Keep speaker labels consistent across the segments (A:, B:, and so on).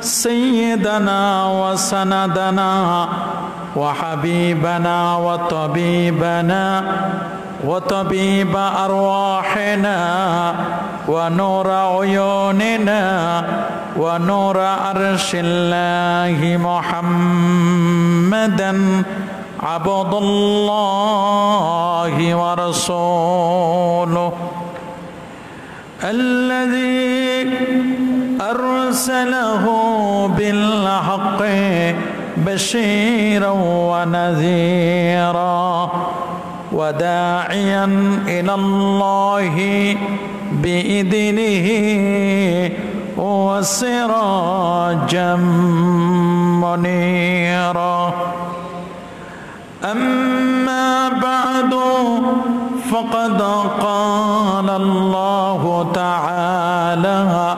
A: سيدنا وسندنا وحبيبنا وطبيبنا وطبيب أرواحنا ونور عيوننا ونور عرش الله محمدا عبد الله ورسوله الذي أرسله بالحق بشيرا ونذيرا وداعيا إلى الله بإذنه وسراجا منيرا. أما بعد فقد قال الله تعالى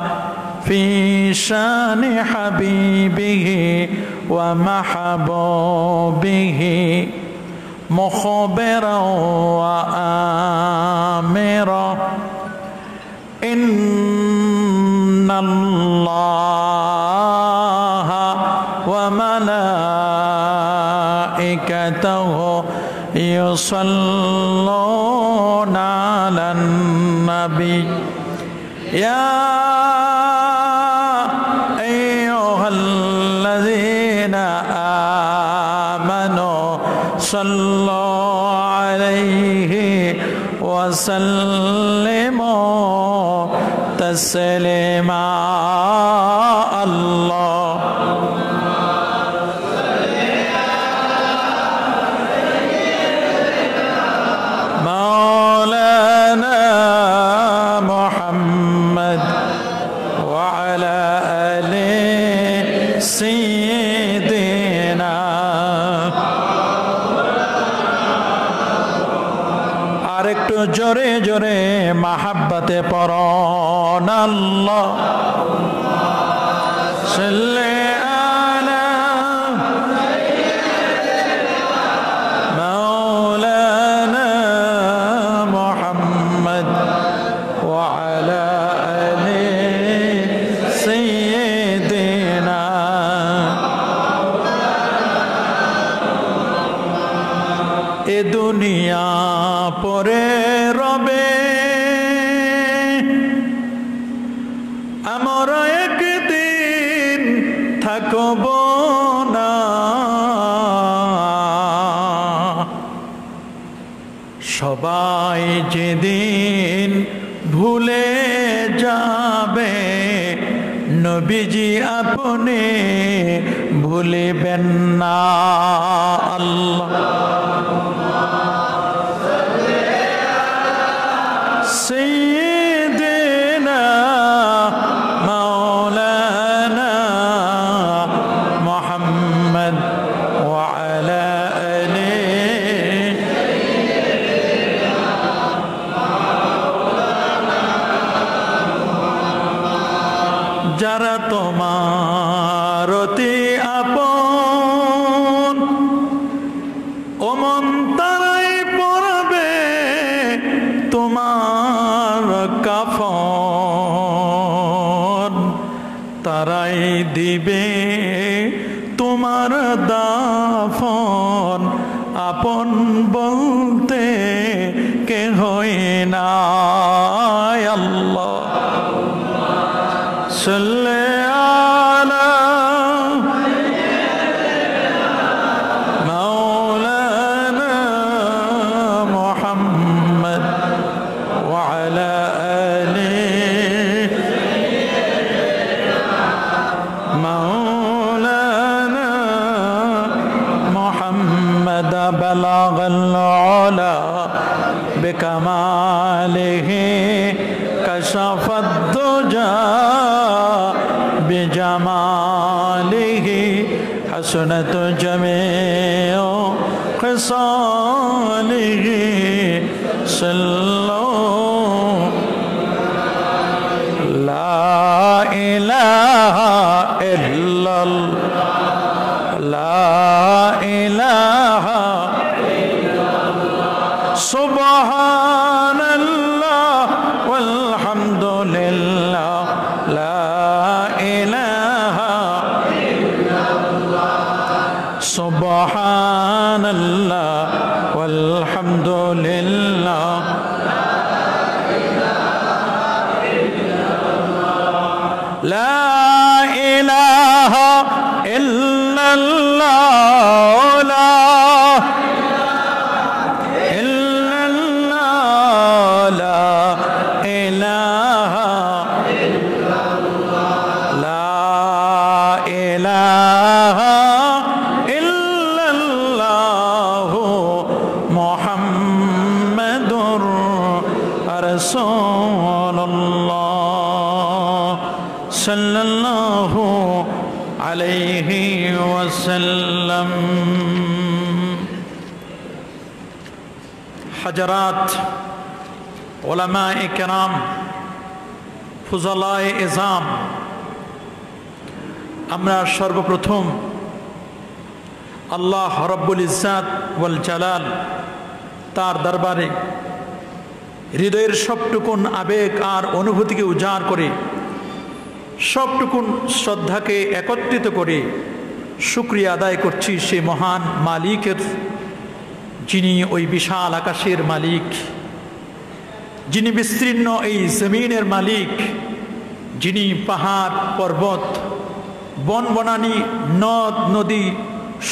A: في شأن حبيبه ومحبوبه مخبرا وآمرا. إن الله وملائكته يصلون على النبي. يا صلى عليه وسلم. تسليما জোরে জোরে মাহাব্বাতে পরন আল্লাহ। والحمد ওলামা কেরাম, ফুজালায় এজাম। আমরা সর্বপ্রথম আল্লাহ হরব্বুল ইসাদ ওয়াল জালাল তার দরবারে হৃদয়ের সবটুকুন আবেগ আর অনুভূতিকে উজাড় করে, সবটুকুন শ্রদ্ধাকে একত্রিত করে শুক্রিয়া আদায় করছি সে মহান মালিকের, যিনি ওই বিশাল আকাশের মালিক। যিনি বিস্তীর্ণ এই জমিনের মালিক, যিনি পাহাড়, পর্বত, বন, বনানি, নদ, নদী,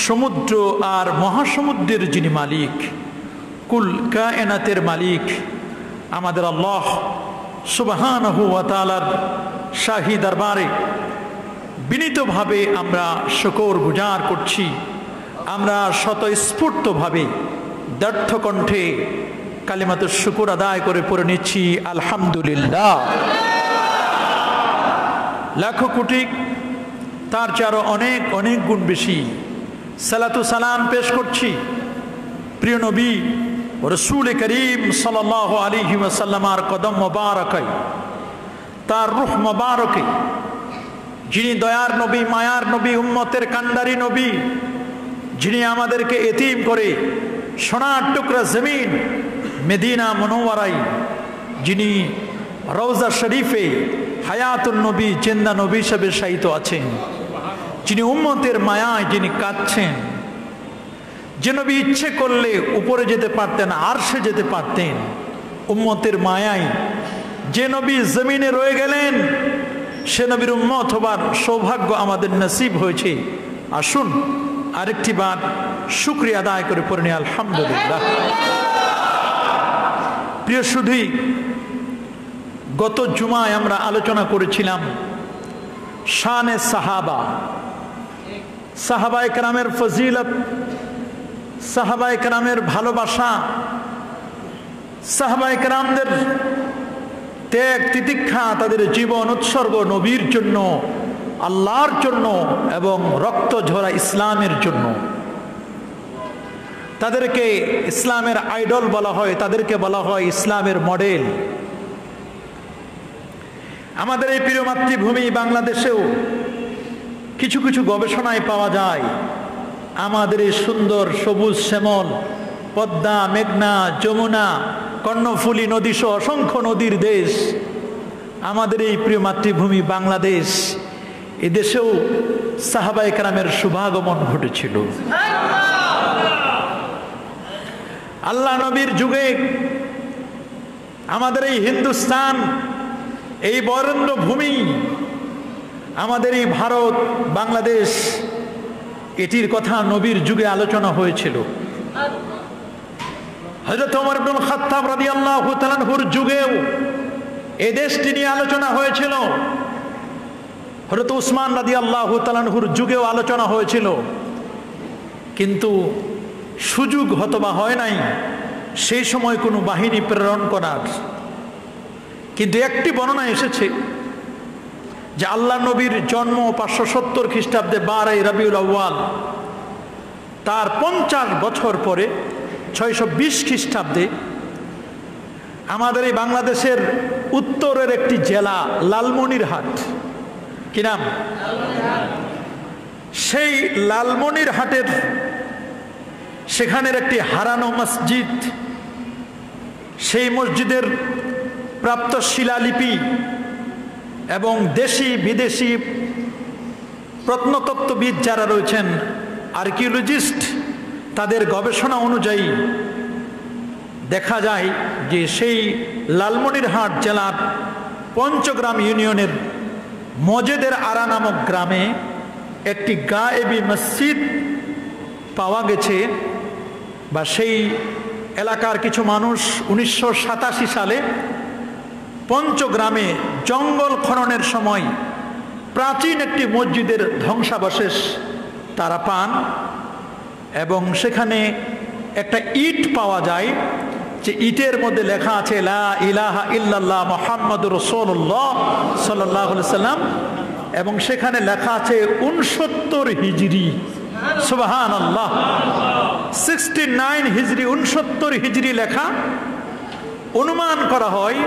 A: সমুদ্র আর মহাসমুদ্রের যিনি মালিক, কুল কায়নাতের মালিক, আমাদের আল্লাহ সুবাহান হুয়াতালার শাহী দরবারে বিনীতভাবে আমরা শকর গুজার করছি। আমরা স্বতঃস্ফূর্তভাবে দর্থ কণ্ঠে কালিমাত শুকুর আদায় করে পড়ে নিচ্ছি, আলহামদুলিল্লাহ। লাখো কোটি, তার চারও অনেক অনেক গুণ বেশি সালাতু সালাম পেশ করছি। প্রিয় নবী রসুল করিম সাল আলী ওয়াসাল্লামার কদম মোবারকাই তার রুহ মোবারকে, যিনি দয়ার নবী, মায়ার নবী, উম্মতের কান্ডারি নবী, যিনি আমাদেরকে এতিম করে সোনার টুকরা জমিন মেদিনা মনোয়ারাই যিনি রওজা শরীফে হায়াতুল নবী, জেন্দা নবী হিসেবে শায়িত আছেন। যিনি উম্মতের মায়ায় যিনি কাঁদছেন। যে নবী ইচ্ছে করলে উপরে যেতে পারতেন আর সে যেতে পারতেন। উম্মতের মায়ায় যে নবী জমিনে রয়ে গেলেন, সে নবীর উম্মত হবার সৌভাগ্য আমাদের নসিব হয়েছে। আসুন, আরেকটি বার শুক্রিয়া আদায় করে পড়ে আলহামদুলিল্লাহ। প্রিয় শুধুই গত জুমায় আমরা আলোচনা করেছিলাম শানে সাহাবা। সাহাবা একরামের ফজিলত সাহাবা একরামের ভালোবাসা সাহাবা একরামদের ত্যাগ তিতিক্ষা, তাদের জীবন উৎসর্গ নবীর জন্য, আল্লাহর জন্য এবং রক্ত ঝরা ইসলামের জন্য। তাদেরকে ইসলামের আইডল বলা হয়, তাদেরকে বলা হয় ইসলামের মডেল। আমাদের এই প্রিয় মাতৃভূমি বাংলাদেশেও কিছু কিছু গবেষণায় পাওয়া যায়, আমাদের এই সুন্দর সবুজ শ্যামল, পদ্মা, মেঘনা, যমুনা, কর্ণফুলী নদী সহ অসংখ্য নদীর দেশ আমাদের এই প্রিয় মাতৃভূমি বাংলাদেশ, এদেশেও সাহাবা একরামের শুভাগমন ঘটেছিল। আল্লাহ নবীর যুগে আমাদের এই হিন্দুস্তান, এই বরেন্দ্র ভূমি আমাদের এই ভারত, বাংলাদেশ, এটির কথা নবীর যুগে আলোচনা হয়েছিল। হজরত ওমর ইবনুল খাত্তাব রাদিয়াল্লাহু তাআলার যুগেও এই দেশটি নিয়ে আলোচনা হয়েছিল। হজরত উসমান রাদিয়াল্লাহু তাআলার যুগেও আলোচনা হয়েছিল। কিন্তু সুযোগ হতবা হয় নাই। সেই সময় কোনো বাহিনী প্রেরণ করার। কিন্তু একটি বর্ণনা এসেছে যে আল্লাহ নবীর জন্ম পাঁচশো সত্তর খ্রিস্টাব্দে বারাই রবিউল আউ্য়াল। তার পঞ্চাশ বছর পরে ছয়শো বিশ খ্রিস্টাব্দে আমাদের এই বাংলাদেশের উত্তরের একটি জেলা লালমনিরহাট। কি নাম? সেই লালমনির হাটের সেখানের একটি হারানো মসজিদ, সেই মসজিদের প্রাপ্ত শিলালিপি এবং দেশি বিদেশি প্রত্নতত্ত্ববিদ যারা রয়েছেন, আর্কিওলজিস্ট, তাদের গবেষণা অনুযায়ী দেখা যায় যে সেই লালমনিরহাট জেলার পঞ্চগ্রাম ইউনিয়নের মজেদের আরা নামক গ্রামে একটি গা এবি মসজিদ পাওয়া গেছে। বা সেই এলাকার কিছু মানুষ উনিশশো সাতাশি সালে পঞ্চগ্রামে জঙ্গল খননের সময় প্রাচীন একটি মসজিদের ধ্বংসাবশেষ তারা পান এবং সেখানে একটা ইট পাওয়া যায়, যে ইটের মধ্যে লেখা আছে, লা ইলাহা ইল্লাল্লাহ মোহাম্মদ রসোল্লাহ সাল্লাহ সাল্লাম এবং সেখানে লেখা আছে, উনসত্তর হিজড়ি সুবাহান আল্লাহ সিক্সটি নাইন হিজড়ি উনসত্তর হিজড়ি লেখা অনুমান করা হয়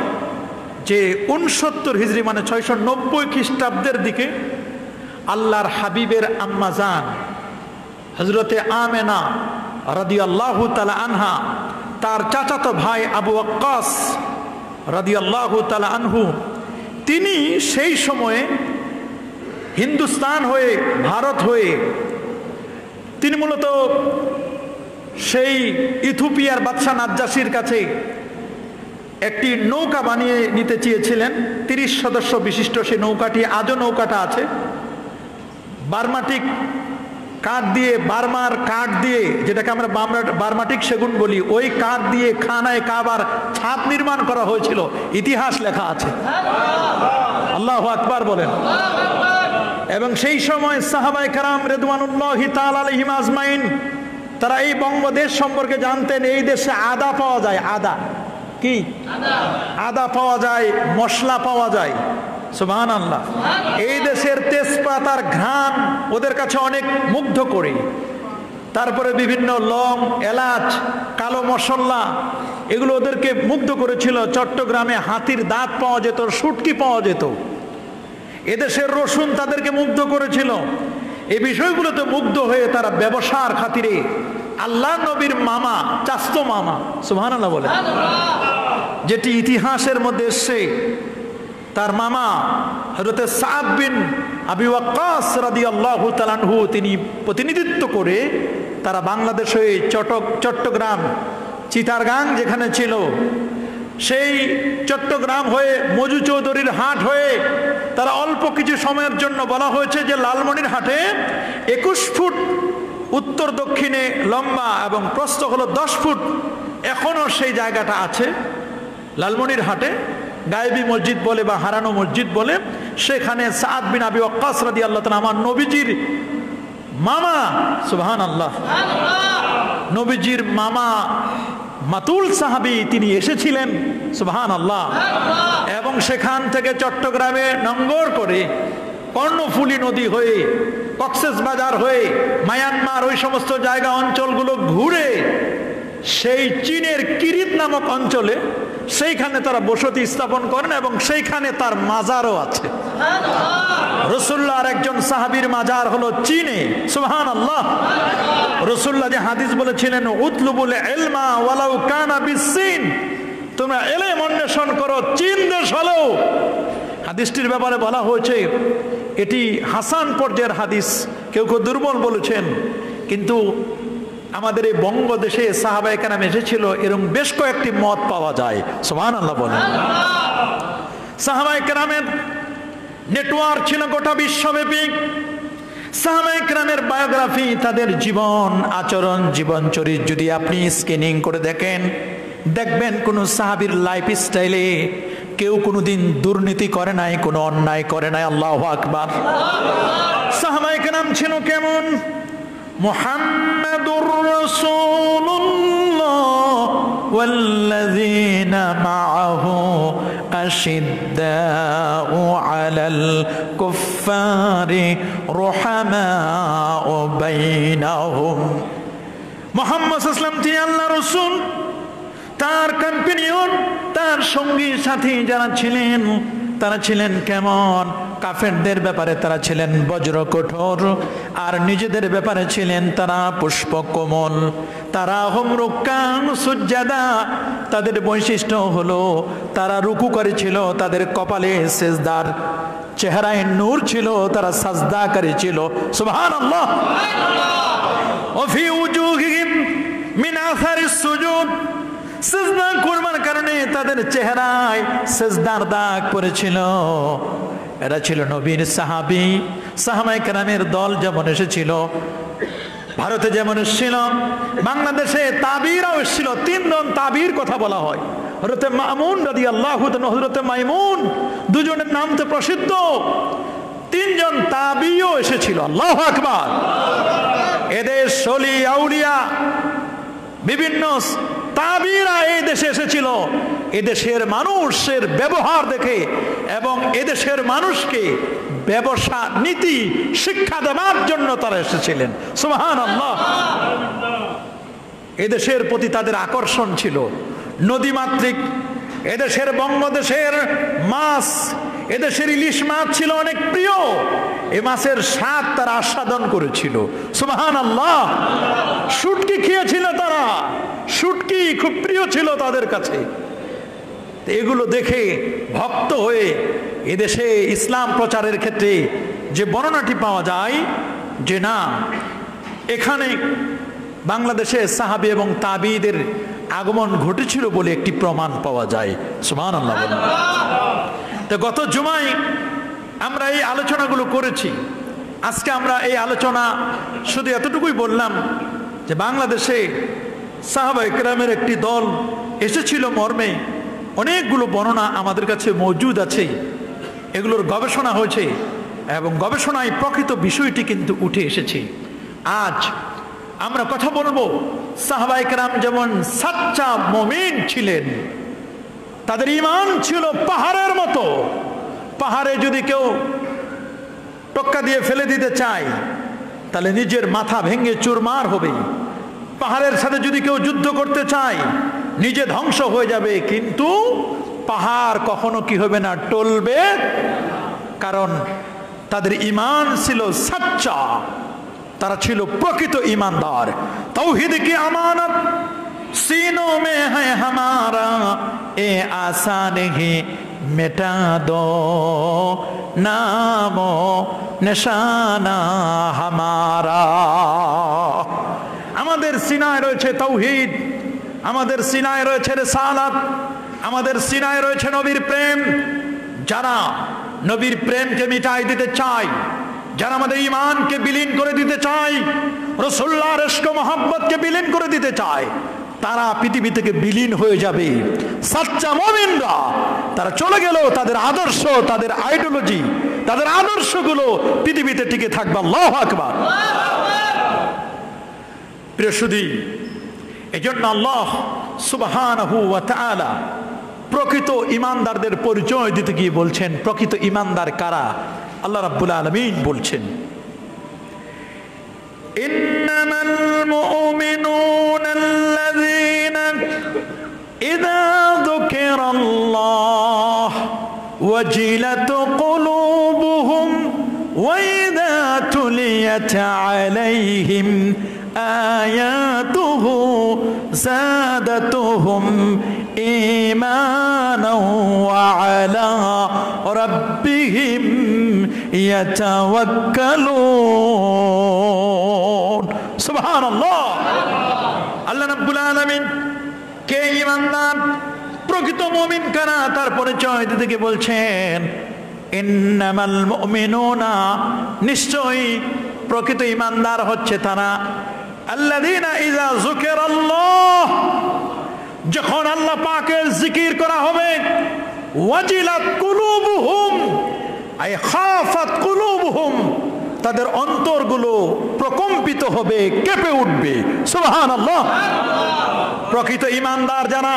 A: যে উনসত্তর হিজড়ি মানে ছয়শো নব্বই খ্রিস্টাব্দের দিকে আল্লাহর হাবিবের আম্মাজান হজরতে আমেনা রাদি আল্লাহ তালা আনহা, তার চাচাতো ভাই আবু আক্কাস রাদি আল্লাহ তালা আনহু, তিনি সেই সময়ে হিন্দুস্তান হয়ে, ভারত হয়ে, তিনি মূলত সেই ইথুপিয়ার বাদশাহ নাজ্জাসির কাছে একটি নৌকা বানিয়ে নিতে চেয়েছিলেন। তিরিশ সদস্য বিশিষ্ট সেই নৌকাটি, আজও নৌকাটা আছে। বার্মাটিক কাঠ দিয়ে, বার্মার কাঠ দিয়ে, যেটাকে আমরা বার্মাটিক সেগুন বলি, ওই কাঠ দিয়ে খানায় কাবার ছাদ নির্মাণ করা হয়েছিল। ইতিহাস লেখা আছে। আল্লাহ আকবার বলেন। এবং সেই সময় সাহাবাই কারাম রেদওয়ানুল্লাহ তাল আলহিম আজমাইন তারা এই বঙ্গদেশ সম্পর্কে জানতেন, এই দেশে আদা পাওয়া যায়, আদা। কি? আদা পাওয়া যায়, মশলা পাওয়া যায়। সুবাহান আল্লাহ এই দেশের তেজপাতার ঘ্রাণ ওদের কাছে অনেক মুগ্ধ করে। তারপরে বিভিন্ন লং, এলাচ, কালো মশলা, এগুলো ওদেরকে মুগ্ধ করেছিল। চট্টগ্রামে হাতির দাঁত পাওয়া যেত, সুটকি পাওয়া যেত। এদেশের রসুন তাদেরকে মুগ্ধ করেছিল। এই বিষয়গুলোতে মুগ্ধ হয়ে তারা ব্যবসার খাতিরে আল্লাহ নবীর মামা, চাস্ত মামা সুহান আল্লাহ বলে। যেটি ইতিহাসের মধ্যে এসছে, তার মামা হজরতে সাদ বিন তালানহু তিনি প্রতিনিধিত্ব করে তারা বাংলাদেশ চটক, চট্টগ্রাম, চিতারগাং যেখানে ছিল সেই চট্টগ্রাম হয়ে মজু চৌধুরীর হাট হয়ে তারা অল্প কিছু সময়ের জন্য বলা হয়েছে যে লালমনির হাটে একুশ ফুট উত্তর দক্ষিণে লম্বা এবং প্রস্থ হলো দশ ফুট এখনও সেই জায়গাটা আছে। লালমনির হাটে গায়েবী মসজিদ বলে বা হারানো মসজিদ বলে সেখানে সাদ বিন আবি অক্কাস রাদি আল্লাহ আমার নবীজির মামা সুবহান আল্লাহ নবীজির মামা মাতুল সাহাবি তিনি এসেছিলেন সুহান আল্লাহ এবং সেখান থেকে চট্টগ্রামে নঙ্গর করে কর্ণফুলি নদী হয়ে কক্সেস বাজার হয়ে মায়ানমার ওই সমস্ত জায়গা অঞ্চলগুলো ঘুরে সেই চীনের কিরিত নামক অঞ্চলে সেইখানে তারা বসতি স্থাপন করেন এবং সেইখানে তার মাজারও আছে। রসুল্লাহর একজন সাহাবির মাজার হলো চীনে। সুহান আল্লাহ রসুল্লাহ যে হাদিস বলেছিলেন, উতলুবুল এলমা ওয়ালাউ কানা বিসিন তোমরা এলেম অন্বেষণ করো, চীন দেশ হলেও। হাদিসটির ব্যাপারে বলা হয়েছে, এটি হাসান পর্যায়ের হাদিস। কেউ কেউ দুর্বল বলেছেন, কিন্তু আমাদের এই বঙ্গদেশে সাহাবা একানাম এসেছিল এরকম বেশ কয়েকটি মত পাওয়া যায়। সোমান আল্লাহ বলেন। সাহাবা একরামের নেটওয়ার্ক ছিল গোটা বিশ্বব্যাপী। সাহাবা বায়োগ্রাফি, তাদের জীবন আচরণ, জীবন চরিত যদি আপনি স্ক্যানিং করে দেখেন, দেখবেন কোনো সাহাবির লাইফ স্টাইলে কেউ কোনোদিন দুর্নীতি করে নাই, কোনো অন্যায় করে নাই, আল্লাহ আকবার। সাহাবা একরাম ছিল কেমন? محمد رسول الله والذين معه أشداء على الكفار رحماء بينهم মোহাম্মদ আসলাম তিনি আল্লাহ রসুল তার কম্পিনিয়ন তার সঙ্গী সাথী যারা ছিলেন তারা ছিলেন কেমন কাফেরদের ব্যাপারে তারা ছিলেন বজ্র কঠোর আর নিজেদের ব্যাপারে ছিলেন তারা পুষ্প কোমল তারা হোম রুকান সুজাদা তাদের বৈশিষ্ট্য হলো তারা রুকু করেছিল তাদের কপালে সেজদার চেহারায় নূর ছিল তারা সাজদাকারী ছিল সুবহান আল্লাহ وفي وجوههم من اثر السجود সেজদা করবার কারণে তাদের চেহারায় সেজদার দাগ পড়েছিল। এরা ছিল নবীর সাহাবি। সাহাবাই কেরামের দল যেমন এসেছিল, ভারতে যেমন এসেছিল, বাংলাদেশে তাবিরাও এসেছিল। তিনজন তাবির কথা বলা হয়। হরতে মামুন রাদি আল্লাহ হজরতে মাইমুন, দুজনের নাম তো প্রসিদ্ধ। তিনজন তাবিও এসেছিল। আল্লাহ আকবার। এদের সলি, আউলিয়া, বিভিন্ন তাবিরা এই দেশে এসেছিল। এদেশের মানুষের ব্যবহার দেখে এবং এদেশের মানুষকে ব্যবসা, নীতি, শিক্ষা দেওয়ার জন্য তারা এসেছিলেন। সুহান এদেশের প্রতি তাদের আকর্ষণ ছিল। নদীমাতৃক এদেশের বঙ্গদেশের মাছ এদেশের ইলিশ মাছ ছিল অনেক প্রিয়। এ মাছের স্বাদ তারা আস্বাদন করেছিল। সুবাহান আল্লাহ সুটকি খেয়েছিল তারা। সুটকি খুব প্রিয় ছিল তাদের কাছে। এগুলো দেখে ভক্ত হয়ে এদেশে ইসলাম প্রচারের ক্ষেত্রে যে বর্ণনাটি পাওয়া যায়, যে না, এখানে বাংলাদেশে সাহাবি এবং তাবিদের আগমন ঘটেছিল বলে একটি প্রমাণ পাওয়া যায়। সুমান তো গত জুমায় আমরা এই আলোচনাগুলো করেছি। আজকে আমরা এই আলোচনা শুধু এতটুকুই বললাম যে বাংলাদেশে সাহাবা ইকরামের একটি দল এসেছিল মর্মে। অনেকগুলো বর্ণনা আমাদের কাছে মজুদ আছে। এগুলোর গবেষণা হয়েছে এবং গবেষণায় প্রকৃত বিষয়টি কিন্তু উঠে এসেছে। আজ আমরা কথা বলব সাহবাইকরাম যেমন সাচ্চা মমিন ছিলেন, তাদের ইমান ছিল পাহাড়ের মতো। পাহাড়ে যদি কেউ টক্কা দিয়ে ফেলে দিতে চায়, তাহলে নিজের মাথা ভেঙে চুরমার হবে। পাহাড়ের সাথে যদি কেউ যুদ্ধ করতে চায়, নিজে ধ্বংস হয়ে যাবে। কিন্তু পাহাড় কখনো কি হবে না, টলবে। কারণ তাদের ইমান ছিল সাচ্চা। তারা ছিল প্রকৃত ইমানদার। তৌহিদ কি আমানত। সিনো মে হ্যাঁ হামারা, এ আশা নেহে মেটা দো। নামো নিশানা হামারা। আমাদের সিনায় রয়েছে তৌহিদ, আমাদের সিনায় রয়েছে রেসালাত, আমাদের সিনায় রয়েছে নবীর প্রেম। যারা নবীর প্রেমকে মিটাই দিতে চায়, যারা আমাদের ইমানকে বিলীন করে দিতে চায় রসুল্লাহ রেস্ক মোহাম্মদকে বিলীন করে দিতে চায়, তারা পৃথিবী থেকে বিলীন হয়ে যাবে। সাচ্চা মমিনরা, তারা চলে গেল তাদের আদর্শ, তাদের আইডিওলজি, তাদের আদর্শগুলো পৃথিবীতে টিকে থাকবে। আল্লাহ আকবার। প্রিয় সুদী এই জন্য আল্লাহ সুবাহানহু ওয়া প্রকৃত ইমানদারদের পরিচয় দিতে গিয়ে বলছেন প্রকৃত ইমানদার কারা আল্লাহ রাব্বুল আলমিন বলছেন إنما المؤمنون الذين إذا ذكر الله وجلت قلوبهم وإذا تليت عليهم آياته زادتهم إيمانا وعلى ربهم يتوكلون سبحان الله আল্লাহ রাব্বুল আলামিন কে ঈমানদার প্রকৃত মুমিন কারা তার পরিচয় দিতে গিয়ে বলছেন ইন্নামাল মুমিনুনা নিশ্চয়ই প্রকৃত ইমানদার হচ্ছে তারা আল্লাযীনা ইযা যুকিরাল্লাহ, যখন আল্লাহ পাকের জিকির করা হবে, ওয়াজিলাত কুলুবুহুম, আই তাদের অন্তরগুলো প্রকম্পিত হবে, কেঁপে উঠবে। সুবহানাল্লাহ। প্রকৃত ইমানদার জানা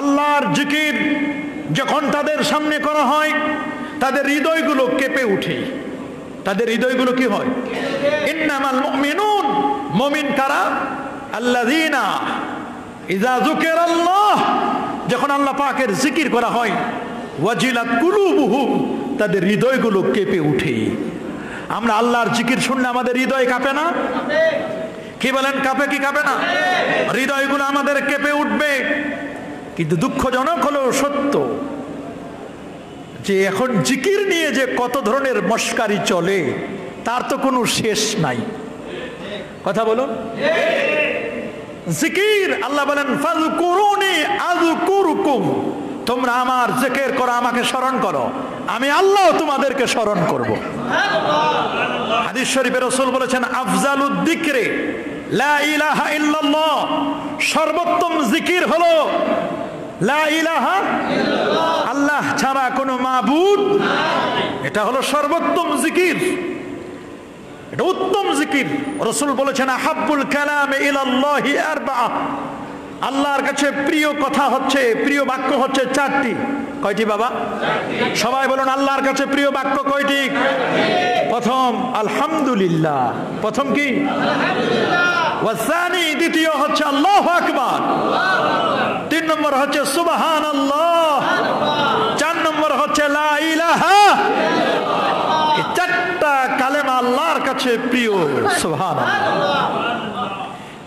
A: আল্লাহর জিকির যখন তাদের সামনে করা হয়, তাদের হৃদয়গুলো কেঁপে উঠে। তাদের হৃদয়গুলো কি হয়? ইন্নামাল মুমিনুন মুমিন কারা? আল্লাযীনা। ইযা যুকিরাল্লাহ। যখন আল্লাহ পাকের জিকির করা হয়, ওয়াজিলাত কুলুবুহুম, তাদের হৃদয়গুলো কেঁপে উঠে আমরা আল্লাহর জিকির শুনলে আমাদের হৃদয় কাঁপে না? কি বলেন, কাঁপে কি কাঁপে না? হৃদয়গুলো আমাদের কেঁপে উঠবে। কিন্তু দুঃখজনক হলেও সত্য, যে এখন জিকির নিয়ে যে কত ধরনের মস্কারি চলে, তার তো কোনো শেষ নাই। কথা বলুন। জিকির, আল্লাহ বলেন, ফাযকুরুনি আযকুরুকুম। তোমরা আমার জিকির করো, আমাকে স্মরণ করো। আমি আল্লাহ তোমাদেরকে স্মরণ করব। হাদিস শরীফে রাসূল বলেছেন, আফজালুদ যিকরে লা ইলাহা ইল্লাল্লাহ। সর্বোত্তম জিকির হলো, লা ইলাহা আল্লাহ ছাড়া কোনো মাবুদ এটা হলো সর্বোত্তম জিকির। এটা উত্তম জিকির। রসুল বলেছেন আহাব্বুল কালাম ইলাল্লাহি আরবা আল্লাহর কাছে প্রিয় কথা হচ্ছে প্রিয় বাক্য হচ্ছে চারটি। কয়টি বাবা? সবাই বলুন আল্লাহর কাছে প্রিয় বাক্য কয়টি? প্রথম আলহামদুলিল্লাহ। প্রথম কি? ওয়াসানি দ্বিতীয় হচ্ছে আল্লাহ আকবার। তিন নম্বর হচ্ছে সুবাহান আল্লাহ চার নম্বর হচ্ছে লা ইলাহা আল্লাহর কাছে প্রিয়। সুবহান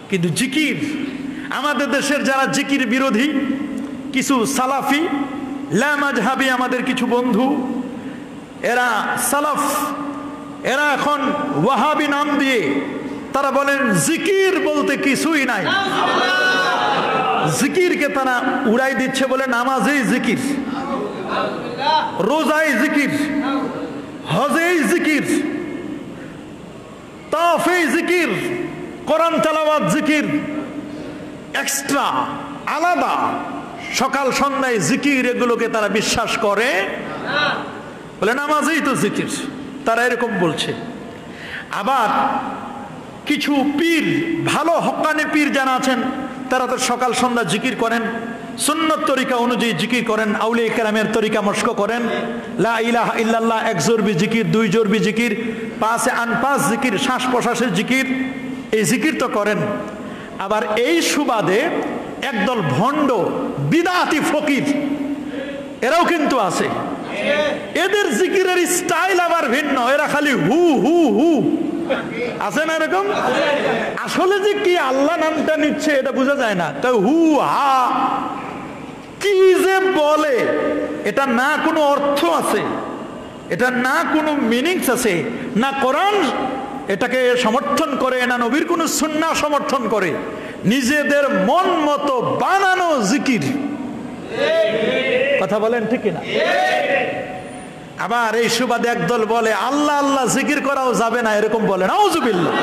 A: কিন্তু জিকির, আমাদের দেশের যারা জিকির বিরোধী, কিছু সালাফি লামাজহাবি আমাদের কিছু বন্ধু, এরা সালাফ, এরা এখন ওয়াহাবি নাম দিয়ে তারা বলেন, জিকির বলতে কিছুই নাই। জিকিরকে তারা উড়াই দিচ্ছে বলে নামাজেই জিকির, রোজাই জিকির, হজেই জিকির। তাফেই জিকির, কোরআন তেলাওয়াত জিকির। এক্সট্রা, আলাদা। সকাল সন্ধ্যায় জিকির, এগুলোকে তারা বিশ্বাস করে। বলে নামাজেই তো জিকির, তারা এরকম বলছে। আবার কিছু পীর, ভালো হকানি পীর যারা আছেন, তারা তো সকাল সন্ধ্যা জিকির করেন। সুন্নত তরিকা অনুযায়ী জিকির করেন আউলি কেরামের তরিকা মস্ক করেন। লা ইলাহা ইল্লাল্লাহ, এক জোরবি জিকির, দুই জোরবি জিকির, পাঁচে আন পাঁচ জিকির, শ্বাস প্রশ্বাসের জিকির, এই জিকির তো করেন। আবার এই সুবাদে একদল ভণ্ড, বিদাতি ফকির, এরাও কিন্তু আছে। এদের জিকিরের স্টাইল আবার ভিন্ন, এরা খালি হু হু হু। আছে না এরকম? আসলে যে কি আল্লাহ নামটা নিচ্ছে, এটা বোঝা যায় না। তাই হু, হা কি যে বলে? এটা না কোনো অর্থ আছে, এটা না কোনো মিনিংস আছে, না কোরআন এটাকে সমর্থন করে, না নবীর কোনো সুন্না সমর্থন করে। নিজেদের মন মতো বানানো জিকির। কথা বলেন ঠিক না আবার এই সুবাদে একদল বলে, আল্লাহ আল্লাহ, জিকির করাও যাবে না, এরকম বলে। নাউজুবিল্লাহ।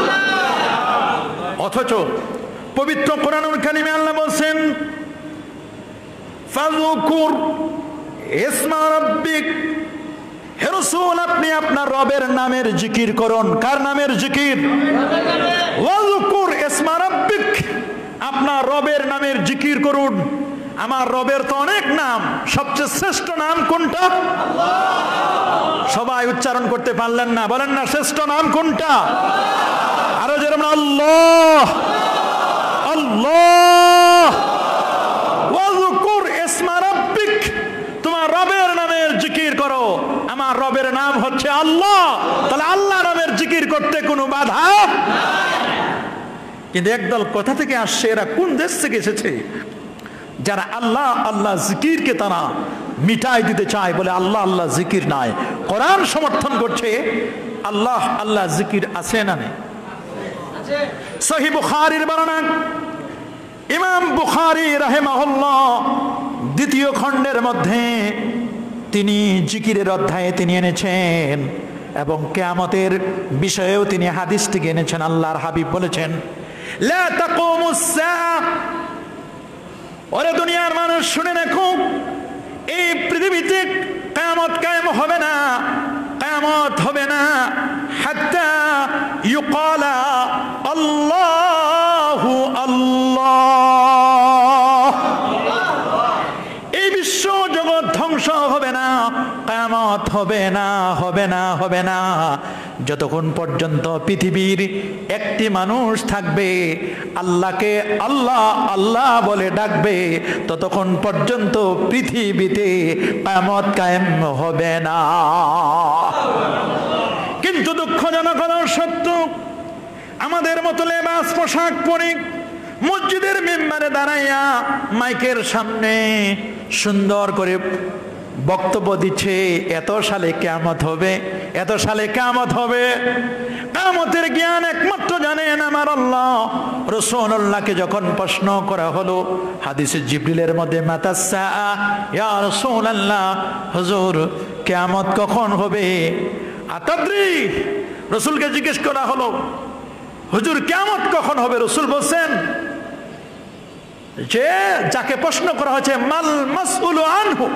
A: অথচ পবিত্র কোরআনুল কালিমে আল্লাহ বলছেন ফাযকুর ইসমা রাব্বিক। হে রাসূল, আপনি আপনার রবের নামের জিকির করুন। কার নামের জিকির? ওয়াজকুর ইসমা রাব্বিক। আপনার রবের নামের জিকির করুন। আমার রবের তো অনেক নাম। সবচেয়ে শ্রেষ্ঠ নাম কোনটা? সবাই উচ্চারণ করতে পারলেন না। বলেন না, শ্রেষ্ঠ নাম কোনটা? আরও যেরকম আল্লাহ! আল্লাহ ওয়াজকুর ইসমা রাব্বিক তোমার রবের নামের জিকির করো আমার রবের নাম হচ্ছে আল্লাহ। তাহলে আল্লাহ নামের জিকির করতে কোনো বাধা? কিন্তু একদল কথা থেকে আসছে, এরা কোন দেশ থেকে এসেছে? যারা আল্লাহ আল্লাহ জিকিরকে তারা মিটাই দিতে চায় বলে আল্লাহ আল্লাহ জিকির নাই। কোরআন সমর্থন করছে, আল্লাহ আল্লাহ জিকির আছে না নেই? সহি বুখারির বর্ণনা। ইমাম বুখারি রাহেমাহুল্লাহ দ্বিতীয় খণ্ডের মধ্যে তিনি জিকিরের অধ্যায়ে তিনি এনেছেন এবং কেয়ামতের বিষয়েও তিনি হাদিসটিকে এনেছেন, আল্লাহর হাবিব বলেছেন ওরে দুনিয়ার মানুষ, শুনে রাখো, এই পৃথিবীতে কায়ামত কায়েম হবে না, কায়ামত হবে না, হাত্তা ইউকালা আল্লাহু। আল্লাহ না ধ্বংস হবে না হবে না হবে না। যতক্ষণ পর্যন্ত পৃথিবীর একটি মানুষ থাকবে, আল্লাহকে আল্লাহ আল্লাহ বলে ডাকবে, ততক্ষণ পর্যন্ত পৃথিবীতে কামত কায়েম হবে না। কিন্তু দুঃখজনক হল সত্য, আমাদের মতো লেবাস পোশাক পরে মসজিদের মেম্বারে দাঁড়াইয়া মাইকের সামনে সুন্দর করে বক্তব্য দিচ্ছে, এত সালে কেমত হবে, এত সালে কেমত হবে। কামতের জ্ঞান একমাত্র জানেন আমার আল্লাহ। রসুল্লাহকে যখন প্রশ্ন করা হলো হাদিসের জিবরিলের মধ্যে, মাতাসা, ইয়া হুজুর কেমত কখন হবে? আতাদ্রি রসুলকে জিজ্ঞেস করা হলো, হুজুর কেমত কখন হবে? রসুল বলছেন, যে যাকে প্রশ্ন করা হয়েছে, মাল মাসউল আনহু।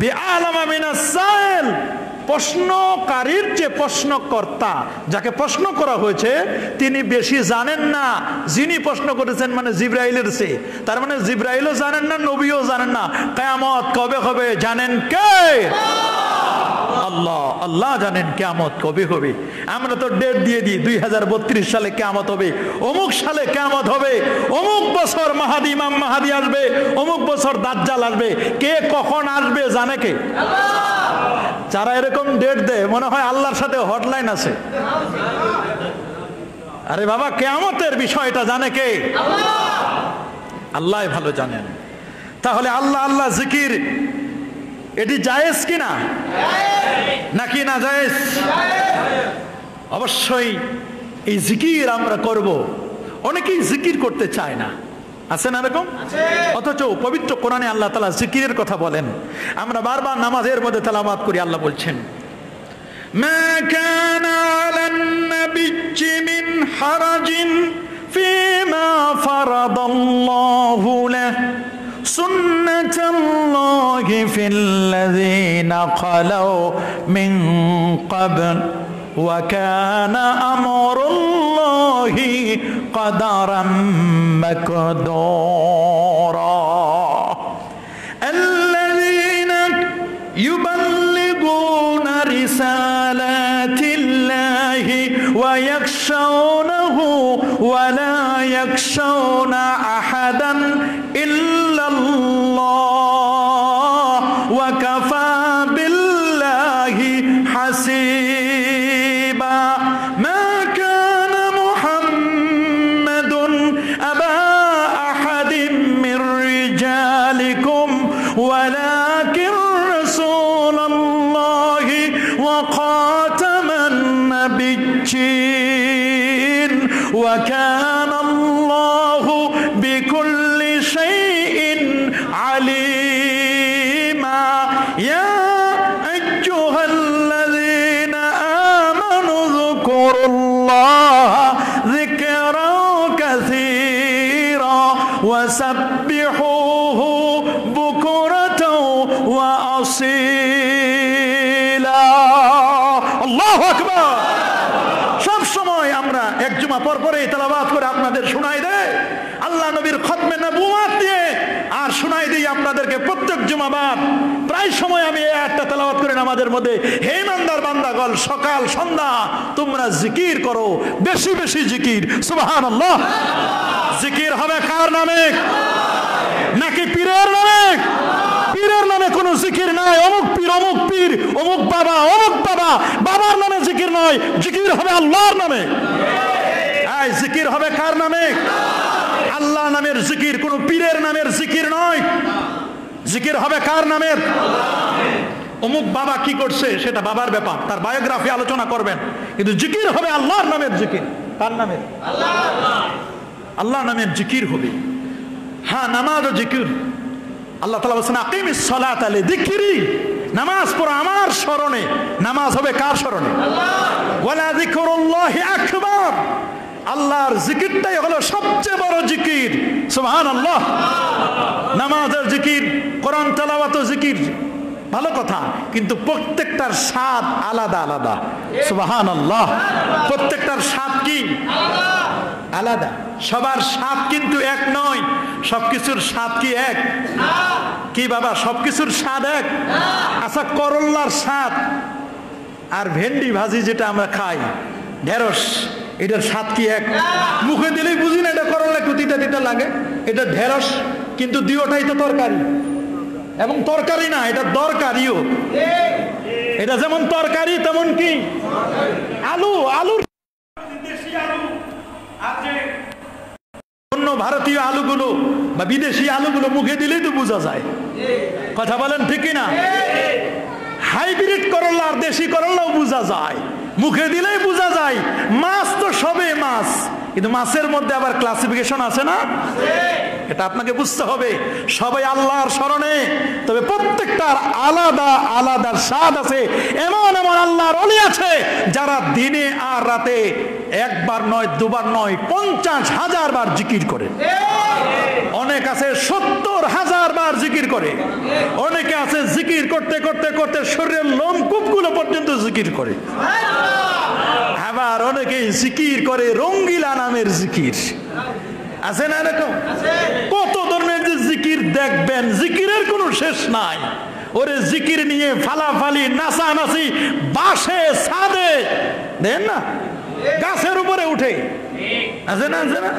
A: بأعلم من السائل. প্রশ্নকারীর যে প্রশ্নকর্তা, যাকে প্রশ্ন করা হয়েছে, তিনি বেশি জানেন না। যিনি প্রশ্ন করেছেন মানে জিব্রাইলের সে তার মানে জিব্রাইলও জানেন না, নবীও জানেন না। কেয়ামত কবে হবে, জানেন কে? আল্লাহ আল্লাহ জানেন কবে হবে। আমরা তো ডেট দিয়ে দিই, দুই হাজার বত্রিশ সালে কেমত হবে, অমুক সালে কেমত হবে, অমুক বছর মাহাদি ইমাম মাহাদি আসবে, অমুক বছর দাজ্জাল আসবে। কে কখন আসবে, জানে কে? যারা এরকম ডেট দেয়, মনে হয় আল্লাহর সাথে হটলাইন আছে। আরে বাবা কেমতের বিষয়টা জানে কে? আল্লাহ ভালো জানেন। তাহলে আল্লাহ আল্লাহ জিকির, এটি জায়েজ কিনা? নাকি না জায়েজ? অবশ্যই এই জিকির আমরা করব। অনেকেই জিকির করতে চায় না। আছে না এরকম অথচ পবিত্র কোরআনে আল্লাহ তালা জিকিরের কথা বলেন আমরা বারবার নামাজের মধ্যে তালাবাদ করি আল্লাহ বলছেন ما كان على النبي من حرج فيما فرض الله له سنة الله في الذين خلوا من قبل وكان أمر الله قدرا مقدورا. الذين يبلغون رسالات الله ويخشونه ولا يخشون أحدا প্রত্যেক জুমাবাদ প্রায় সময় আমি একটা তেলাবাদ করি আমাদের মধ্যে। হে ইমানদার বান্দাগল সকাল, সন্ধ্যা, তোমরা জিকির করো, বেশি বেশি জিকির। সুবাহান আল্লাহ জিকির হবে কার নামে? নাকি পীরের নামে? পীরের নামে কোনো জিকির নাই। অমুক পীর অমুক পীর, অমুক বাবা অমুক বাবা। বাবার নামে জিকির নয়, জিকির হবে আল্লাহর নামে। জিকির হবে কার নামে? আল্লাহ নামের জিকির, কোনো পীরের নামের জিকির নয়। জিকির হবে কার নামের অমুক বাবা কি করছে সেটা বাবার ব্যাপার তার বায়োগ্রাফি আলোচনা করবেন। কিন্তু জিকির হবে আল্লাহর নামের জিকির। কার নামের? আল্লাহ নামের জিকির হবে। হ্যাঁ নামাজ ও জিকির। আল্লাহ তালা বলছেন আকিম সলাত আলে দিকিরি। নামাজ পড়ো আমার স্মরণে। নামাজ হবে কার স্মরণে? ওয়ালা যিকরুল্লাহি আকবার। আল্লাহর জিকিরটাই হলো সবচেয়ে বড় জিকির। সুবহান আল্লাহ নামাজের জিকির, কোরআন তেলাওয়াত জিকির, ভালো কথা। কিন্তু প্রত্যেকটার স্বাদ আলাদা আলাদা। সুবহান আল্লাহ প্রত্যেকটার স্বাদ কি? আলাদা। সবার স্বাদ কিন্তু এক নয়। সবকিছুর স্বাদ কি এক? কি বাবা, সবকিছুর স্বাদ এক? আচ্ছা করল্লার স্বাদ। আর ভেন্ডি ভাজি যেটা আমরা খাই, ঢেঁড়স। এটার স্বাদ কি এক? মুখে দিলেই বুঝি না এটা করলে একটু তিতা তিতা লাগে। এটা ঢেঁড়স কিন্তু দিওটাই তো তরকারি। এবং তরকারি না এটা দরকারিও। এটা যেমন তরকারি তেমন কি? আলু আলুর আলু। অন্য ভারতীয় আলুগুলো বা বিদেশি আলুগুলো মুখে দিলেই তো বোঝা যায়। কথা বলেন ঠিকই না হাইব্রিড করল্লা আর দেশি করল্লাও বোঝা যায়। মুখে দিলেই বোঝা যায়, মাছ তো সবে মাছ। কিন্তু মাছের মধ্যে আবার ক্লাসিফিকেশন আছে না? এটা আপনাকে বুঝতে হবে, সবাই আল্লাহর স্মরণে। তবে প্রত্যেকটার আলাদা আলাদা স্বাদ আছে, এমন এমন আল্লাহর অলি আছে, যারা দিনে আর রাতে একবার নয়, দুবার নয়, পঞ্চাশ হাজার বার জিকির করে অনেক আছে সত্তর হাজার বার জিকির করে। অনেকে আছে জিকির করতে করতে করতে শরীরের লোমকূপগুলো পর্যন্ত জিকির করে। আবার অনেকে জিকির করে রঙ্গিলা নামের জিকির। আছে না এরকম? কত ধরনের যে জিকির দেখবেন, জিকিরের কোনো শেষ নাই। ওরে জিকির নিয়ে ফালাফালি, নাচানাচি, বাসে সাদে দেন না? গাছের উপরে উঠে। আছে না আছে না?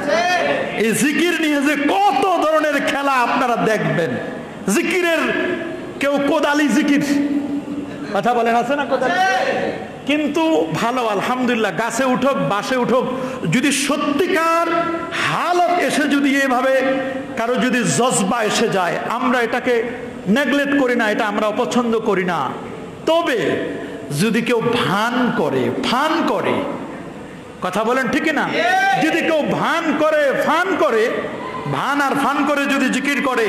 A: এই জিকির নিয়ে যে কত ধরনের খেলা আপনারা দেখবেন। জিকিরের কেউ কোদালি জিকির। কথা বলেন, আছে না কোদালি? কিন্তু ভালো, আলহামদুলিল্লাহ, গাছে উঠোক, বাসে উঠোক, যদি সত্যিকার হালত এসে যদি এভাবে কারও যদি জজবা এসে যায়, আমরা এটাকে নেগলেক্ট করি না, এটা আমরা অপছন্দ করি না। তবে যদি কেউ ভান করে ফান করে কথা বলেন ঠিক না যদি কেউ ভান করে, ফান করে, ভান আর ফান করে যদি জিকির করে,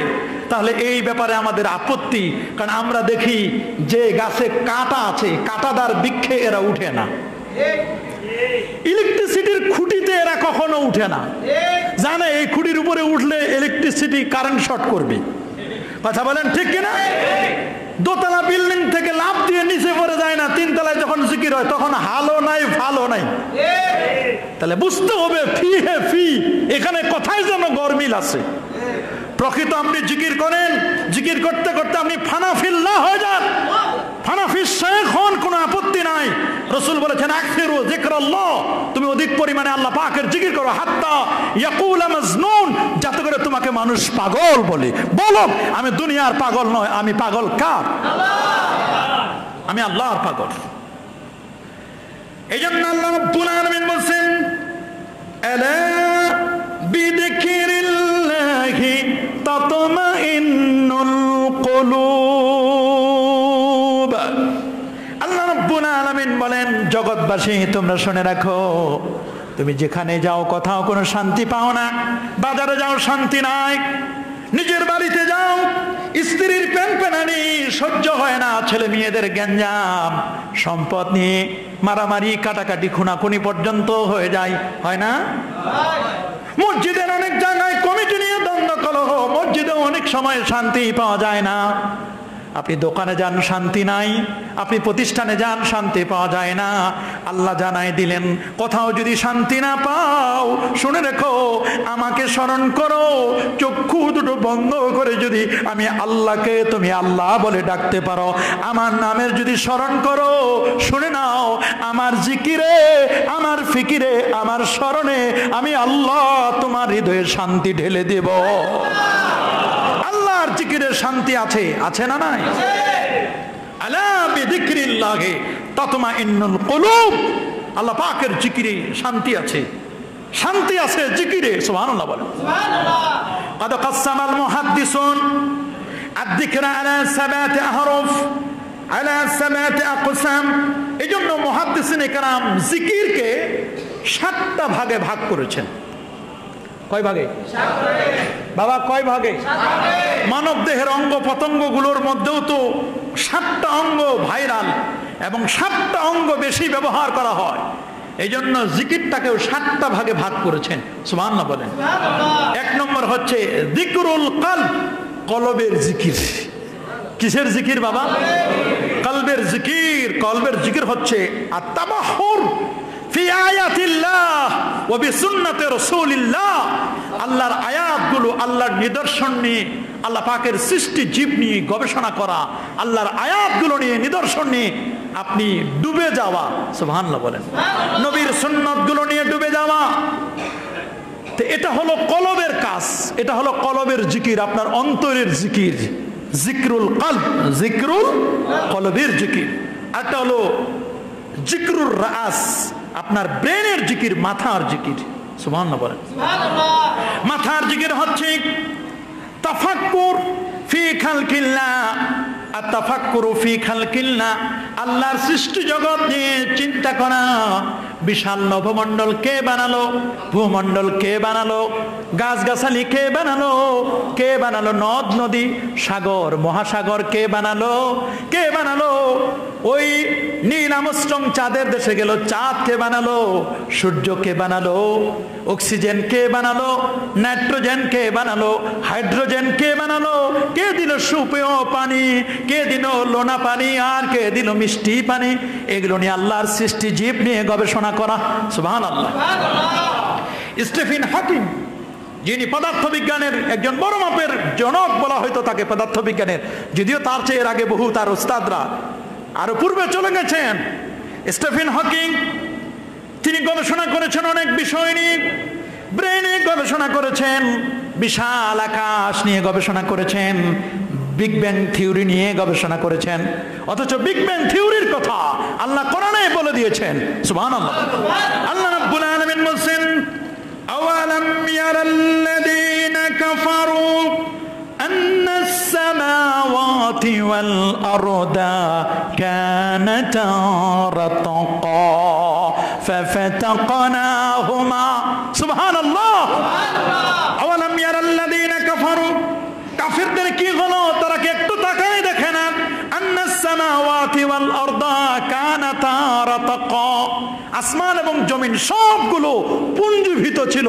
A: তাহলে এই ব্যাপারে আমাদের আপত্তি। কারণ আমরা দেখি যে গাছে কাঁটা আছে, কাঁটাদার বৃক্ষে এরা উঠে না। ইলেকট্রিসিটির খুঁটিতে এরা কখনো উঠে না। জানে, এই খুঁটির উপরে উঠলে ইলেকট্রিসিটি কারেন্ট শর্ট করবে। কথা বলেন ঠিক কিনা? দোতলা বিল্ডিং থেকে লাভ দিয়ে নিচে পড়ে যায় না, তিনতলায় যখন জিকির হয়, তখন হালো নাই ভালো নাই। তাহলে বুঝতে হবে, ফি হে ফি। এখানে কথাই যেন গরমিল আছে। প্রকৃত আপনি জিকির করেন, জিকির করতে করতে আপনি ফানাফিল্লা হয়ে যান। হন কোনো আপত্তি নাই। রসুল বলেছেন তুমি অধিক পরিমাণে আল্লাহ পাকের করো। হাত্তা যাতে করে তোমাকে মানুষ পাগল বলে। বলো, আমি দুনিয়ার পাগল নয়, আমি পাগল কার? আমি আল্লাহর পাগল। এই জন্য আল্লাহ রব্বুল আলামিন বলছেন আলা বিযিকরিল্লাহি তাতমাইন্নুল বলেন, জগৎবাসী, তোমরা শুনে রাখো, তুমি যেখানে যাও কোথাও কোনো শান্তি পাও না, বাজারে যাও শান্তি নাই, নিজের বাড়িতে যাও, স্ত্রীর প্যান প্যানানি সহ্য হয় না, ছেলে মেয়েদের গ্যাঞ্জাম, সম্পদ নিয়ে মারামারি, কাটাকাটি, খুনাখুনি পর্যন্ত হয়ে যায়, হয় না? মসজিদের অনেক জায়গায় কমিটি নিয়ে দ্বন্দ্ব কলহ, মসজিদে অনেক সময় শান্তি পাওয়া যায় না। আপনি দোকানে যান, শান্তি নাই। আপনি প্রতিষ্ঠানে যান, শান্তি পাওয়া যায় না। আল্লাহ জানাই দিলেন, কোথাও যদি শান্তি না পাও, শুনে রেখো, আমাকে স্মরণ করো। চক্ষু দুটো বন্ধ করে যদি আমি আল্লাহকে তুমি আল্লাহ বলে ডাকতে পারো, আমার নামের যদি স্মরণ করো, শুনে নাও, আমার জিকিরে, আমার ফিকিরে, আমার স্মরণে আমি আল্লাহ তোমার হৃদয়ে শান্তি ঢেলে দেব। আল্লাহর জিকিরের শান্তি আছে আছে না নাই আলা বিযিকরিল্লাহি তাতমাইন্নুল কুলুব আল্লাহ পাকের জিকিরে শান্তি আছে শান্তি আছে জিকিরে সুবহানাল্লাহ বলেন সুবহানাল্লাহ قد قسم المحدثون الذكر على سبعة أحرف على سبعة أقسام এজন্য মুহাদ্দিসিন کرام জিকিরকে সাতটা ভাগে ভাগ করেছেন কয় ভাগে বাবা, কয় ভাগে? মানব দেহের অঙ্গ পতঙ্গগুলোর মধ্যেও তো সাতটা অঙ্গ ভাইরাল এবং সাতটা অঙ্গ বেশি ব্যবহার করা হয়। এই জন্য জিকিরটাকেও সাতটা ভাগে ভাগ করেছেন। সুমান বলেন। এক নম্বর হচ্ছে দিকরুল কাল কলবের জিকির। কিসের জিকির বাবা? কলবের জিকির। কলবের জিকির হচ্ছে আত্মাবাহর আল্লাহর আয়াতগুলো আল্লাহর নিদর্শন নিয়ে আল্লাহ পাকের সৃষ্টি জীব নিয়ে গবেষণা করা আল্লাহর আয়াতগুলো নিয়ে নিদর্শন নিয়ে আপনি ডুবে যাওয়া। সুবহানাল্লাহ বলেন। নবীর সুন্নতগুলো নিয়ে ডুবে যাওয়া। তো এটা হলো কলবের কাজ এটা হলো কলবের জিকির আপনার অন্তরের জিকির। জিক্রুল কলব জিক্রুল কলবের জিকির। একটা হলো জিক্রুর রাস আপনার ব্রেনের জিকির মাথার জিকির। সুবহানাল্লাহ বলেন। মাথার জিকির হচ্ছে তাফাক্কুর ফি খালকিল্লাহ। আর তাফাক্কুরু ফি খালকিল্লাহ। আল্লাহর সৃষ্টি জগৎ নিয়ে চিন্তা করা। বিশাল নভমণ্ডল কে বানালো ভূমণ্ডল কে বানালো গাছগাছালি কে বানালো কে বানালো নদ নদী সাগর মহাসাগর কে বানালো কে বানালো ওই নীল আমস্ট্রং চাঁদের দেশে গেল চাঁদ কে বানালো সূর্য কে বানালো অক্সিজেন কে বানালো নাইট্রোজেন কে বানালো হাইড্রোজেন কে বানালো কে দিল সুপেয় পানি কে দিল লোনা পানি আর কে দিল মিষ্টি পানি এগুলো নিয়ে আল্লাহর সৃষ্টি জীব নিয়ে গবেষণা করা সুবহান আল্লাহ স্টেফিন হাকিম, যিনি পদার্থবিজ্ঞানের একজন বড় মাপের জনক বলা হয়তো তাকে পদার্থবিজ্ঞানের, যদিও তার চেয়ে এর আগে বহু তার ওস্তাদরা আরও পূর্বে চলে গেছেন স্টেফেন হকিং তিনি গবেষণা করেছেন অনেক বিষয় নিয়ে ব্রেনে গবেষণা করেছেন, বিশাল আকাশ নিয়ে গবেষণা করেছেন বিগ ব্যাং থিওরি নিয়ে গবেষণা করেছেন অথচ বিগ ব্যাং থিওরির কথা আল্লাহ কোরআনে বলে দিয়েছেন সুবহানাল্লাহ আল্লাহ রাব্বুল আলামিন বলেন আওয়ালাম ইয়ারাল্লাযীনা কাফারু أن السماوات والأرض كانتا رتقا ففتقناهما سبحان الله আসমান এবং জমিন সবগুলো পুঞ্জীভূত ছিল।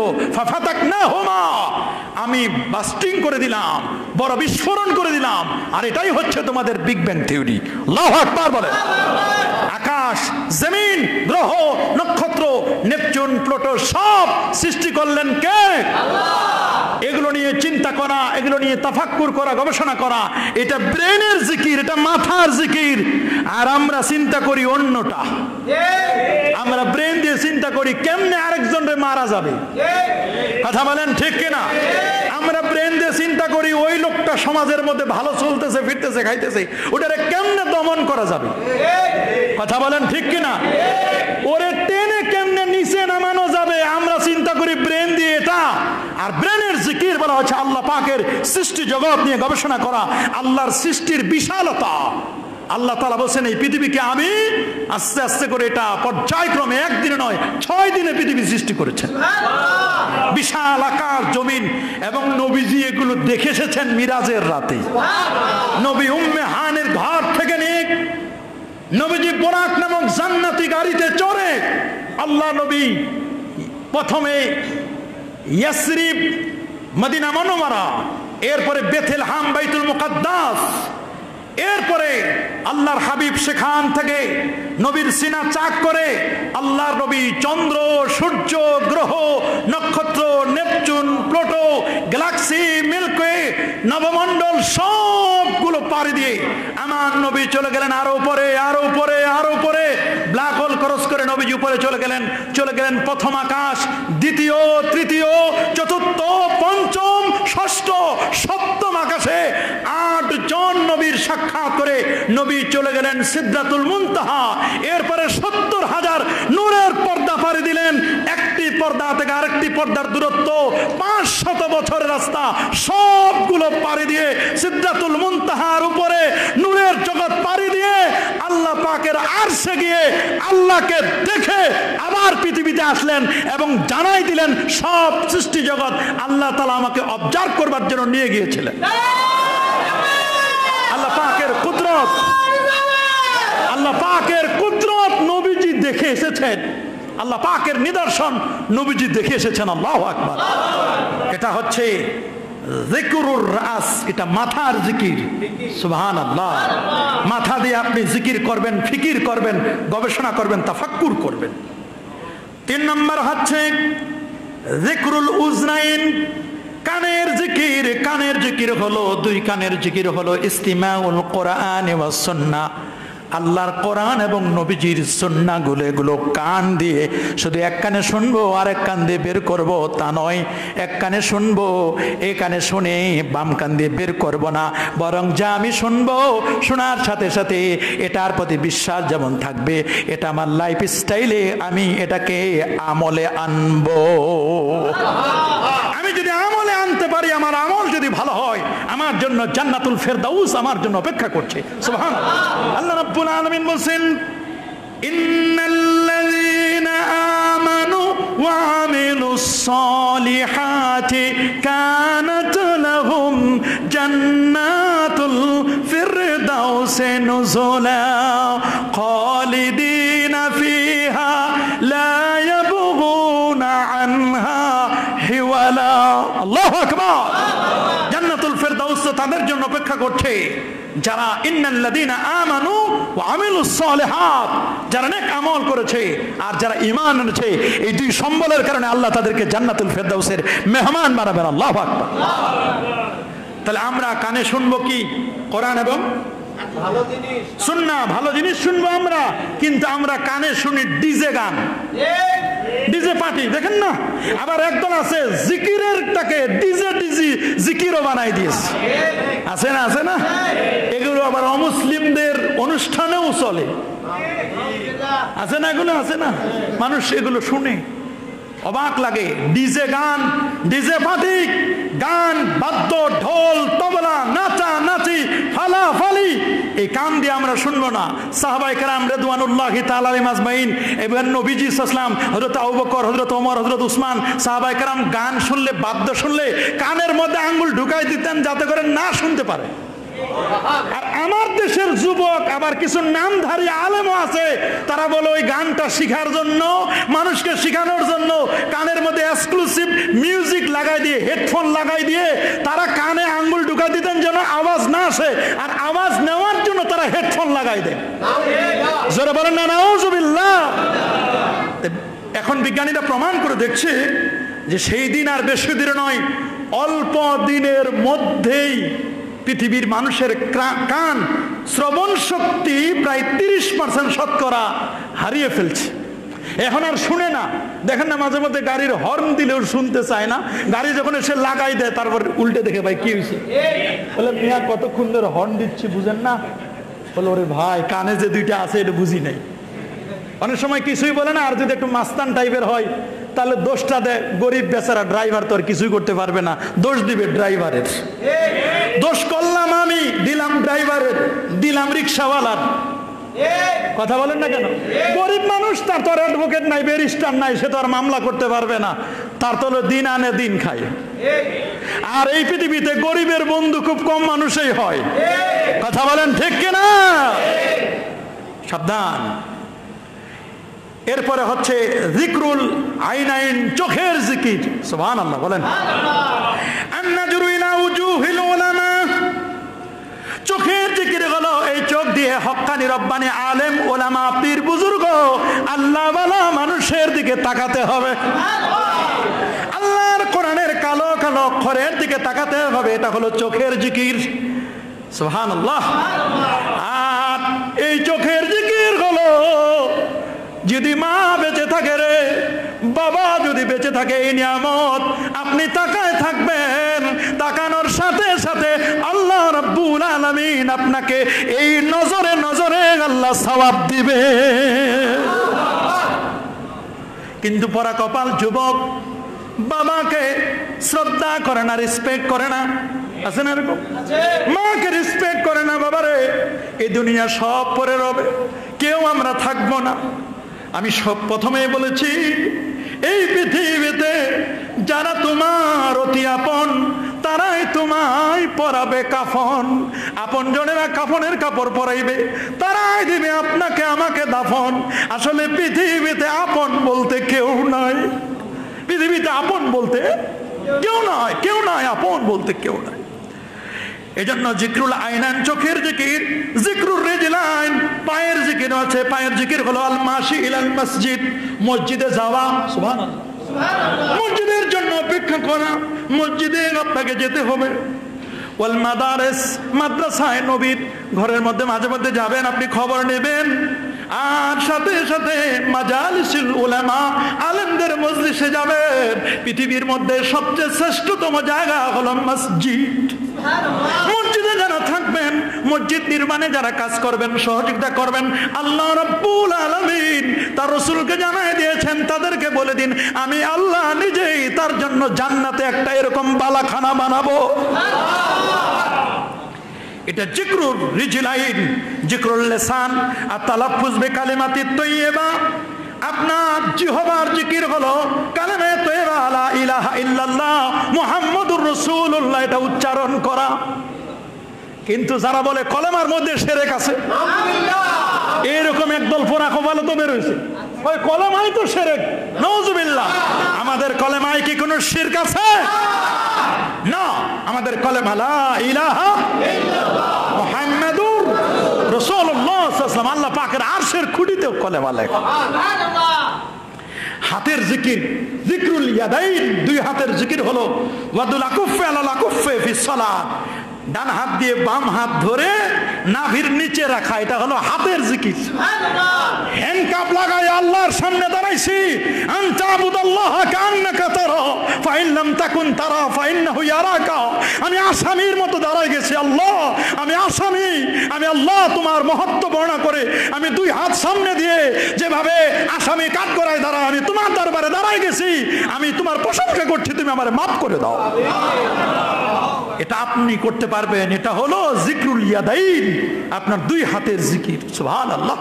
A: আমি বাস্টিং করে দিলাম বড় বিস্ফোরণ করে দিলাম আর এটাই হচ্ছে তোমাদের বিগ ব্যাং থিওরি লাহ আকবার বলে আকাশ জমিন গ্রহ নক্ষত্র নেপচুন প্লুটো সব সৃষ্টি করলেন কে? এগুলো নিয়ে চিন্তা করা এগুলো নিয়ে তাফাক্কুর করা গবেষণা করা এটা ব্রেনের জিকির এটা মাথার জিকির। আর আমরা চিন্তা করি অন্যটা। আমরা ব্রেন দিয়ে চিন্তা করি কেমনে আরেকজনরে মারা যাবে। কথা বলেন ঠিক কিনা? আমরা ব্রেন দিয়ে চিন্তা করি, ওই লোকটা সমাজের মধ্যে ভালো চলতেছে, ফিরতেছে, খাইতেছে। ওটারে কেমনে দমন করা যাবে? কথা বলেন ঠিক কিনা? ওরে টেনে কেমনে নিচে নামানো যাবে? আমরা চিন্তা করি ব্রেন দিয়ে এটা। আর ব্রেনের জিকির বলা হচ্ছে আল্লাহ পাকের সৃষ্টি জগৎ নিয়ে গবেষণা করা, আল্লাহর সৃষ্টির বিশালতা। আল্লাহ তালা বলছেন এই পৃথিবীকে আমি আস্তে আস্তে করে এটা পর্যায়ক্রমে একদিনে নয় ছয় দিনে পৃথিবী সৃষ্টি করেছেন। বিশাল আকার জমিন এবং নবীজি এগুলো দেখে এসেছেন মিরাজের রাতে। নবী উম্মে হানের ঘর থেকে নিয়ে নবীজি বোরাক নামক জান্নাতি গাড়িতে চড়ে আল্লাহ নবী প্রথমে ইয়াসরিফ মদিনা মনোমারা এরপরে বেথেল হাম বাইতুল মুকাদ্দাস এরপরে আল্লাহর হাবিব সেখান থেকে নবীর সিনা চাক করে আল্লাহর নবী চন্দ্র, সূর্য, গ্রহ, নক্ষত্র, Neptune, Pluto, galaxy, Milky Way, নবমণ্ডল সবগুলো পাড়ি দিয়ে আমার নবী চলে গেলেন আরও উপরে, আরও পরে আরও উপরে। ক্রস করে নবীজি উপরে চলে গেলেন চলে গেলেন প্রথম আকাশ, দ্বিতীয়, তৃতীয়, চতুর্থ, পঞ্চম, ষষ্ঠ, সপ্তম আকাশে আট জন নবীর সাক্ষাৎ করে নবী চলে গেলেন সিদ্ধাতুল মুনতাহা। এরপরে সত্তর হাজার নূরের পর্দা পাড়ি দিলেন পর্দা থেকে আরেকটি পর্দার দূরত্ব পাঁচ শত বছরের রাস্তা, সবগুলো পাড়ি দিয়ে সিদ্ধাতুল মুনতাহার উপরে নূরের জগৎ পাড়ি দিয়ে আল্লাহ পাকের আরশে গিয়ে আল্লাহকে দেখে আবার পৃথিবীতে আসলেন এবং জানাই দিলেন, সব সৃষ্টি জগৎ আল্লাহ তালা আমাকে অবজার্ভ করবার জন্য নিয়ে গিয়েছিলেন। আল্লাহ পাকের কুদরত, আল্লাহ পাকের কুদরত নবীজি দেখে এসেছেন। আল্লাহ পাকের নিদর্শন নবীজি দেখে এসেছেন, আল্লাহ আকবার। এটা হচ্ছে রাস, এটা মাথার জিকির। সুবহান আল্লাহ মাথা দিয়ে আপনি জিকির করবেন, ফিকির করবেন, গবেষণা করবেন, তাফাক্কুর করবেন। তিন নম্বর হচ্ছে জিকরুল কানের জিকির। কানের জিকির হলো, দুই কানের জিকির হলো, ইস্তিমাউল কোরআন আল্লাহর কোরআন এবং নবীজির সন্নাগুলো এগুলো কান দিয়ে শুধু এক কানে শুনব আর এক কান দিয়ে বের করব তা নয়। এক কানে শুনব, এ কানে শুনে বাম কান দিয়ে বের করব না। বরং যা আমি শুনব, শোনার সাথে সাথে এটার প্রতি বিশ্বাস যেমন থাকবে, এটা আমার লাইফ স্টাইলে আমি এটাকে আমলে আনব। আমি যদি আনতে পারি আমার আমল যদি ভালো হয়, আমার জন্য জান্নাতুল ফেরদাউস আমার জন্য অপেক্ষা করছে। সুবহান আল্লাহ রাব্বুল আলামিন বলেন ইন্নাল্লাযীনা আমানু ওয়া আমিলুস সালিহাতি কানাত লাহুম জান্নাতুল ফিরদাউসি নুজুলা খালিদিনা আল্লাহু আকবার। জান্নাতুল ফেরদাউস তাদের জন্য অপেক্ষা করছে। যারা ইন্নাল্লাযীনা আমানু ওয়া আমিলুস সালিহাত, যারা নেক আমল করেছে আর যারা ঈমান এনেছে, এই দুই সম্বলের কারণে আল্লাহ তাদেরকে জান্নাতুল ফেরদাউসের মেহমান বানাবেন। আল্লাহু আকবার। তাহলে আমরা কানে শুনব কি? কোরআন এবং শুননা ভালো জিনিস শুনব আমরা কিন্তু আমরা কানে শুনি ডিজে গান। ডিজে পার্টি দেখেন না? আবার একদল আছে জিকিরের টাকে ডিজে ডিজি জিকিরও বানাই দিয়েছে। আছে না আছে না? এগুলো আবার অমুসলিমদের অনুষ্ঠানেও চলে। আছে না এগুলো আছে না? মানুষ এগুলো শুনে। অবাক লাগে ডিজে গান ডিজে পার্টি গান বাদ্য ঢোল তবলা এই কান দিয়ে আমরা শুনব না। সাহাবাই কালাম রেদওয়ানুল্লাহ তালালিম আজমাইন এবং নবীজি ইসলাম হজরত আউবকর হজরত ওমর হজরত উসমান সাহাবাই কালাম গান শুনলে, বাদ্য শুনলে, কানের মধ্যে আঙ্গুল ঢুকাই দিতেন যাতে করে না শুনতে পারে। আর আমার দেশের যুবক, আবার কিছু নামধারী আলেমও আছে, তারা বলে ওই গানটা শিখার জন্য, মানুষকে শিখানোর জন্য কানের মধ্যে এক্সক্লুসিভ মিউজিক লাগাই দিয়ে হেডফোন লাগাই দিয়ে, তারা কানে আঙ্গুল ঢুকা দিতেন যেন আওয়াজ না আসে, আর আওয়াজ নেওয়ার জন্য তারা হেডফোন লাগাই দেয়। জোরে বলেন না এখন বিজ্ঞানীরা প্রমাণ করে দেখছে যে সেই দিন আর বেশি দিন নয়, অল্প দিনের মধ্যেই পৃথিবীর মানুষের কান শ্রবণ শক্তি প্রায় তিরিশ পার্সেন্ট শতকরা হারিয়ে ফেলছে। এখন আর শুনে না। দেখেন না, মাঝে মধ্যে গাড়ির হর্ন দিলেও শুনতে চায় না। গাড়ি যখন এসে লাগাই দেয়, তারপর উল্টে দেখে, ভাই, কি হয়েছে বলে, মিয়া, কতক্ষণ ধরে হর্ন দিচ্ছি, বুঝেন না? বলে, ওরে ভাই, কানে যে দুইটা আছে, এটা বুঝি নাই। অনেক সময় কিছুই বলে না, আর যদি একটু মাস্তান টাইপের হয় তাহলে দোষটা দেয় গরিব বেচারা ড্রাইভার তো আর কিছুই করতে পারবে না। দোষ দিবে ড্রাইভারের দোষ করলাম আমি, দিলাম ড্রাইভারের দিলাম রিক্সাওয়ালার কথা বলেন না কেন? গরিব মানুষ, তার তো অ্যাডভোকেট নাই ব্যারিস্টার নাই, সে তো আর মামলা করতে পারবে না। তার তো দিন আনে দিন খায়। আর এই পৃথিবীতে গরিবের বন্ধু খুব কম মানুষই হয়। কথা বলেন ঠিক কিনা? সাবধান। এরপরে হচ্ছে জিক্রুল আইন আইন চোখের জিকির। সুবহান আল্লাহ বলেন চোখের জিকির হলো এই চোখ দিয়ে হক্কানি রব্বানি আলেম ওলামা পীর, বুজুর্গ আল্লাহ বালা মানুষের দিকে তাকাতে হবে। আল্লাহর কোরআনের কালো কালো অক্ষরের দিকে তাকাতে হবে, এটা হলো চোখের জিকির। সুহান আল্লাহ আর এই চোখের যদি মা বেঁচে থাকে রে, বাবা যদি বেঁচে থাকে এই নিয়ামত, আপনি তাকায় থাকবেন, তাকানোর সাথে সাথে আল্লাহ রব্বুল আলমিন আপনাকে এই নজরে নজরে আল্লাহ সবাব দিবে। কিন্তু পরা কপাল যুবক, বাবাকে শ্রদ্ধা করে না রেসপেক্ট করে না। আছে না এরকম? মাকে রেসপেক্ট করে না, বাবারে, এই দুনিয়া সব পরে রবে, কেউ আমরা থাকব না। আমি সব প্রথমে বলেছি, এই পৃথিবীতে যারা তোমার অতি আপন, তারাই তোমায় পরাবে কাফন। আপন জনেরা কাফনের কাপড় পরাইবে, তারাই দিবে আপনাকে, আমাকে দাফন। আসলে পৃথিবীতে আপন বলতে কেউ নাই। পৃথিবীতে আপন বলতে কেউ নয় কেউ নয় আপন বলতে কেউ নয় এজন্য জিক্রুল আইনান চোখের জিকির, জিক্রুর রেজিলাইন পায়ের জিকির আছে। পায়ের জিকির হলো আল মাসি ইলাল মসজিদ। মসজিদে যাওয়া, সুবহানাল্লাহ। মসজিদের জন্য অপেক্ষা করা, মসজিদে আপনাকে যেতে হবে। ওয়াল মাদারেস, মাদ্রাসায় নবীর ঘরের মধ্যে মাঝে মধ্যে যাবেন, আপনি খবর নেবেন। আর সাথে সাথে মাজালিসুল উলামা আলেমদের মজলিসে যাবেন পৃথিবীর মধ্যে সবচেয়ে শ্রেষ্ঠতম জায়গা হলো মসজিদ। মসজিদে যারা থাকবেন মসজিদ নির্মাণে যারা কাজ করবেন সহযোগিতা করবেন আল্লাহ রব্বুল আলামিন তার রসুলকে জানাই দিয়েছেন তাদেরকে বলে দিন আমি আল্লাহ নিজেই তার জন্য জান্নাতে একটা এরকম বালাখানা বানাবো। এটা জিক্রুর রিজিলাইন জিক্রুল লেসান আর তালাফুজ বে কালিমাতি তৈয়বা। আপনার জিহবার জিকির হলো কালেমে তৈবা আলা ইলাহা ইল্লাল্লাহ মুহাম্মদুর রাসূলুল্লাহ এটা উচ্চারণ করা। কিন্তু যারা বলে কলেমার মধ্যে সেরেক আছে এরকম একদল ফোরা কপালে তো বেরোয়েছে ওই কলেমাই তো সেরেক নওজুবিল্লাহ আমাদের কলেমায় কি কোনো শিরক আছে? না আমাদের কলেমা লা ইলাহা মুহাম্মাদুর রাসূলুল্লাহ সাল্লাল্লাহু আল্লাহ পাকের আরশের খুঁটিতেও কলেমা লেখা। হাতের জিকির জিক্রুল ইয়াদাইন। দুই হাতের জিকির হলো ওয়াদুল আকুফে আলাল আকুফে ফি সালাত। ডান হাত দিয়ে বাম হাত ধরে নাভির নিচে রাখা এটা হলো হাতের জিকির। হ্যান্ডকাপ আল্লাহর সামনে দাঁড়াইছি আমি আসামির মতো দাঁড়াই গেছি, আল্লাহ, আমি আসামি, আমি আল্লাহ তোমার মহত্ব বর্ণনা করে আমি দুই হাত সামনে দিয়ে যেভাবে আসামি কাঠ করায় দাঁড়ায়, আমি তোমার দরবারে দাঁড়াই গেছি, আমি তোমার প্রশংসা করছি, তুমি আমার মাফ করে দাও। এটা আপনি করতে পারবেন, এটা হলো জিক্রুল ইয়াদাইন, আপনার দুই হাতের জিকির, সুবহানাল্লাহ।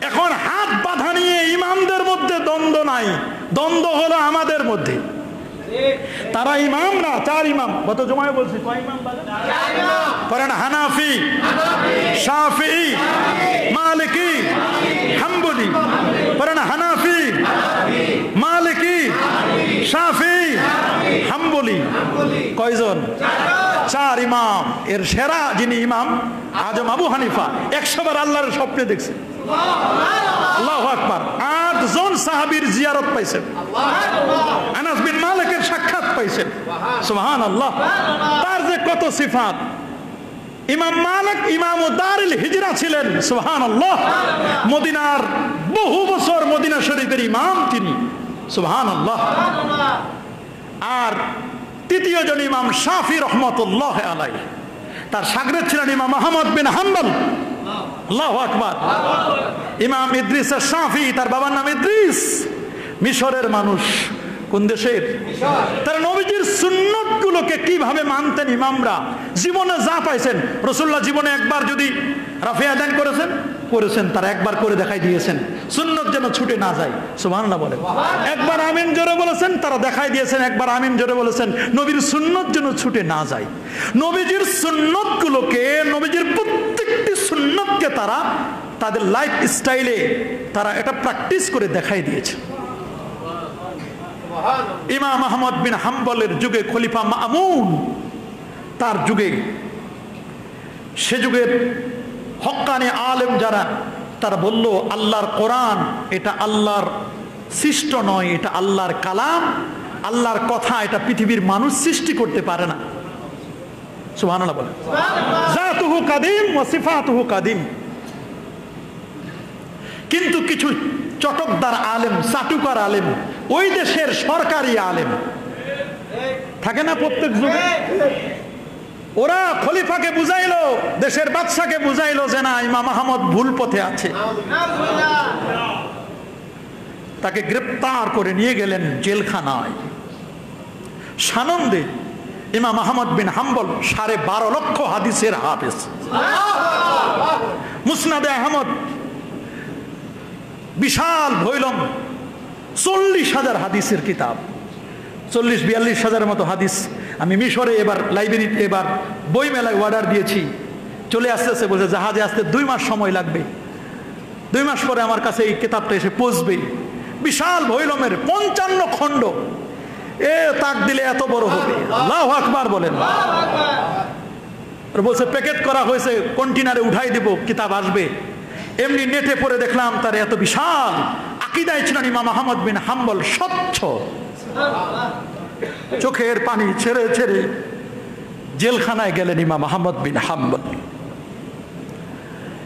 A: এখন হাত বাঁধা নিয়ে ইমামদের মধ্যে দ্বন্দ্ব নাই। দ্বন্দ্ব হলো আমাদের মধ্যে। তারা ইমাম না, চার ইমাম। গত জমায় বলছি করেন হানাফি, শাফি, মালিকি, হাম্বলি। করেন হানাফি, মালিকি, শাফি, হাম্বলি। কয়জন? চার ইমাম। এর সেরা যিনি ইমাম, আজম আবু হানিফা। একশো বার আল্লাহর স্বপ্নে দেখছে। তার যে কত ইমাম ইমাম দারিল হিজরা ছিলেন। মদিনার বহু বছর মদিনা ইমাম তিনি। আর তৃতীয় জন ইমাম শাফি রহমতুল্লাহ আলাই তার সাগরেদ ছিলেন ইমাম আহমদ বিন হাম্বল। ইমাম ইদ্রিস শাফি তার বাবার নাম ইদ্রিস। মিশরের মানুষ, কোন দেশের? তারা নবীজির সুন্নত গুলোকে কীভাবে মানতেন ইমামরা? জীবনে যা পাইছেন রসুল্লাহ জীবনে একবার যদি রাফিয়া দান করেছেন করেছেন, তারা একবার করে দেখাই দিয়েছেন। সুন্নত যেন ছুটে না যায়, সুবহানাল্লাহ বলে একবার আমিন জোরে বলেছেন, তারা দেখাই দিয়েছেন, একবার আমিন জোরে বলেছেন। নবীর সুন্নত যেন ছুটে না যায়। নবীজির সুন্নত গুলোকে নবীজির প্রত্যেকটি সুন্নতকে তারা তাদের লাইফ স্টাইলে তারা এটা প্র্যাকটিস করে দেখাই দিয়েছে। ইমাম আহমদ বিন হাম্বলের যুগে খলিফা মামুন তার যুগে, সে যুগের হক্কানি আলেম যারা, তারা বলল, আল্লাহর কোরআন এটা আল্লাহর সৃষ্ট নয়, এটা আল্লাহর কালাম, আল্লাহর কথা এটা পৃথিবীর মানুষ সৃষ্টি করতে পারে না। কাদিম কাদিম। কিন্তু কিছু চটকদার আলেম, চাটুকার আলেম, ওই দেশের সরকারি আলেম, থাকে না প্রত্যেক যুগে? ওরা খলিফাকে বুঝাইলো, দেশের বাদশাকে বুঝাইলো যে না, ইমাম আহমদ ভুল পথে আছে। তাকে গ্রেপ্তার করে নিয়ে গেলেন জেলখানায়। সানন্দে ইমাম আহমদ বিন হাম্বল সাড়ে বারো লক্ষ হাদিসের হাফেজ। মুসনাদে আহমদ বিশাল ভৈলম চল্লিশ হাজার হাদিসের কিতাব। চল্লিশ, বিয়াল্লিশ হাজারের মতো হাদিস। আমি মিশরে এবার লাইব্রেরিতে এবার বই মেলায় অর্ডার দিয়েছি। চলে আসতে আসতে বলছে জাহাজে আসতে দুই মাস সময় লাগবে। দুই মাস পরে আমার কাছে এই কিতাবটা এসে পৌঁছবে বিশাল ভৈলমের পঞ্চান্ন খণ্ড এ তাক দিলে এত বড় হবে। আল্লাহ আকবার বলেন। বলছে, প্যাকেট করা হয়েছে কন্টেনারে উঠাই দেব, কিতাব আসবে। এমনি নেটে পড়ে দেখলাম, তার এত বিশাল আকিদায় ছিলেন ইমাম আহমদ বিন হাম্বল স্বচ্ছ। চোখের পানি ছেড়ে ছেড়ে জেলখানায় গেলেন ইমাম আহমদ বিন হাম্বল।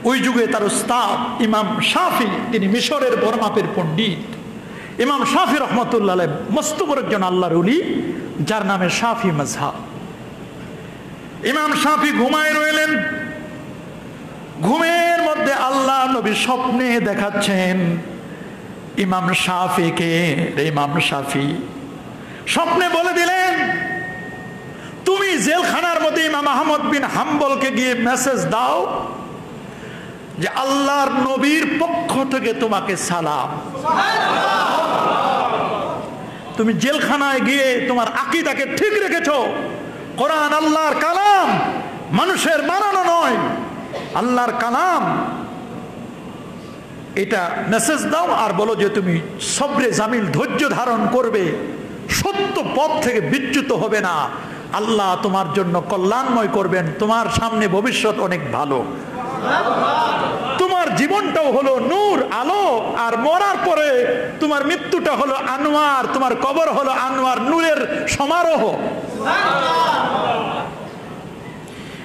A: ওই যুগে তার উস্তাদ ইমাম শাফি, তিনি মিশরের বরমাপের পণ্ডিত। ইমাম শাফি রহমতুল্লাহ মস্ত একজন আল্লাহর উলি যার নামে শাফি মজহা ইমাম শাফি ঘুমায় রইলেন। ঘুমের মধ্যে আল্লাহ নবী স্বপ্নে দেখাচ্ছেন, ইমাম শাফিকে ইমাম শাফি। স্বপ্নে বলে দিলেন, তুমি জেলখানার মধ্যে ইমাম আহমদ বিন হাম্বলকে গিয়ে মেসেজ দাও যে আল্লাহর নবীর পক্ষ থেকে তোমাকে সালাম। তুমি জেলখানায় গিয়ে তোমার আকিদাকে ঠিক রেখেছো। কোরআন আল্লাহর কালাম মানুষের বানানো নয়। আল্লাহর কালাম, এটা মেসেজ দাও আর বলো যে তুমি সবরে জামিল ধৈর্য ধারণ করবে। সত্য পথ থেকে বিচ্যুত হবে না। আল্লাহ তোমার জন্য কল্যাণময় করবেন। তোমার সামনে ভবিষ্যৎ অনেক ভালো। তোমার জীবনটাও হলো নূর, আলো, আর মরার পরে তোমার মৃত্যুটা হলো আনোয়ার, তোমার কবর হলো আনোয়ার, নূরের সমারোহ।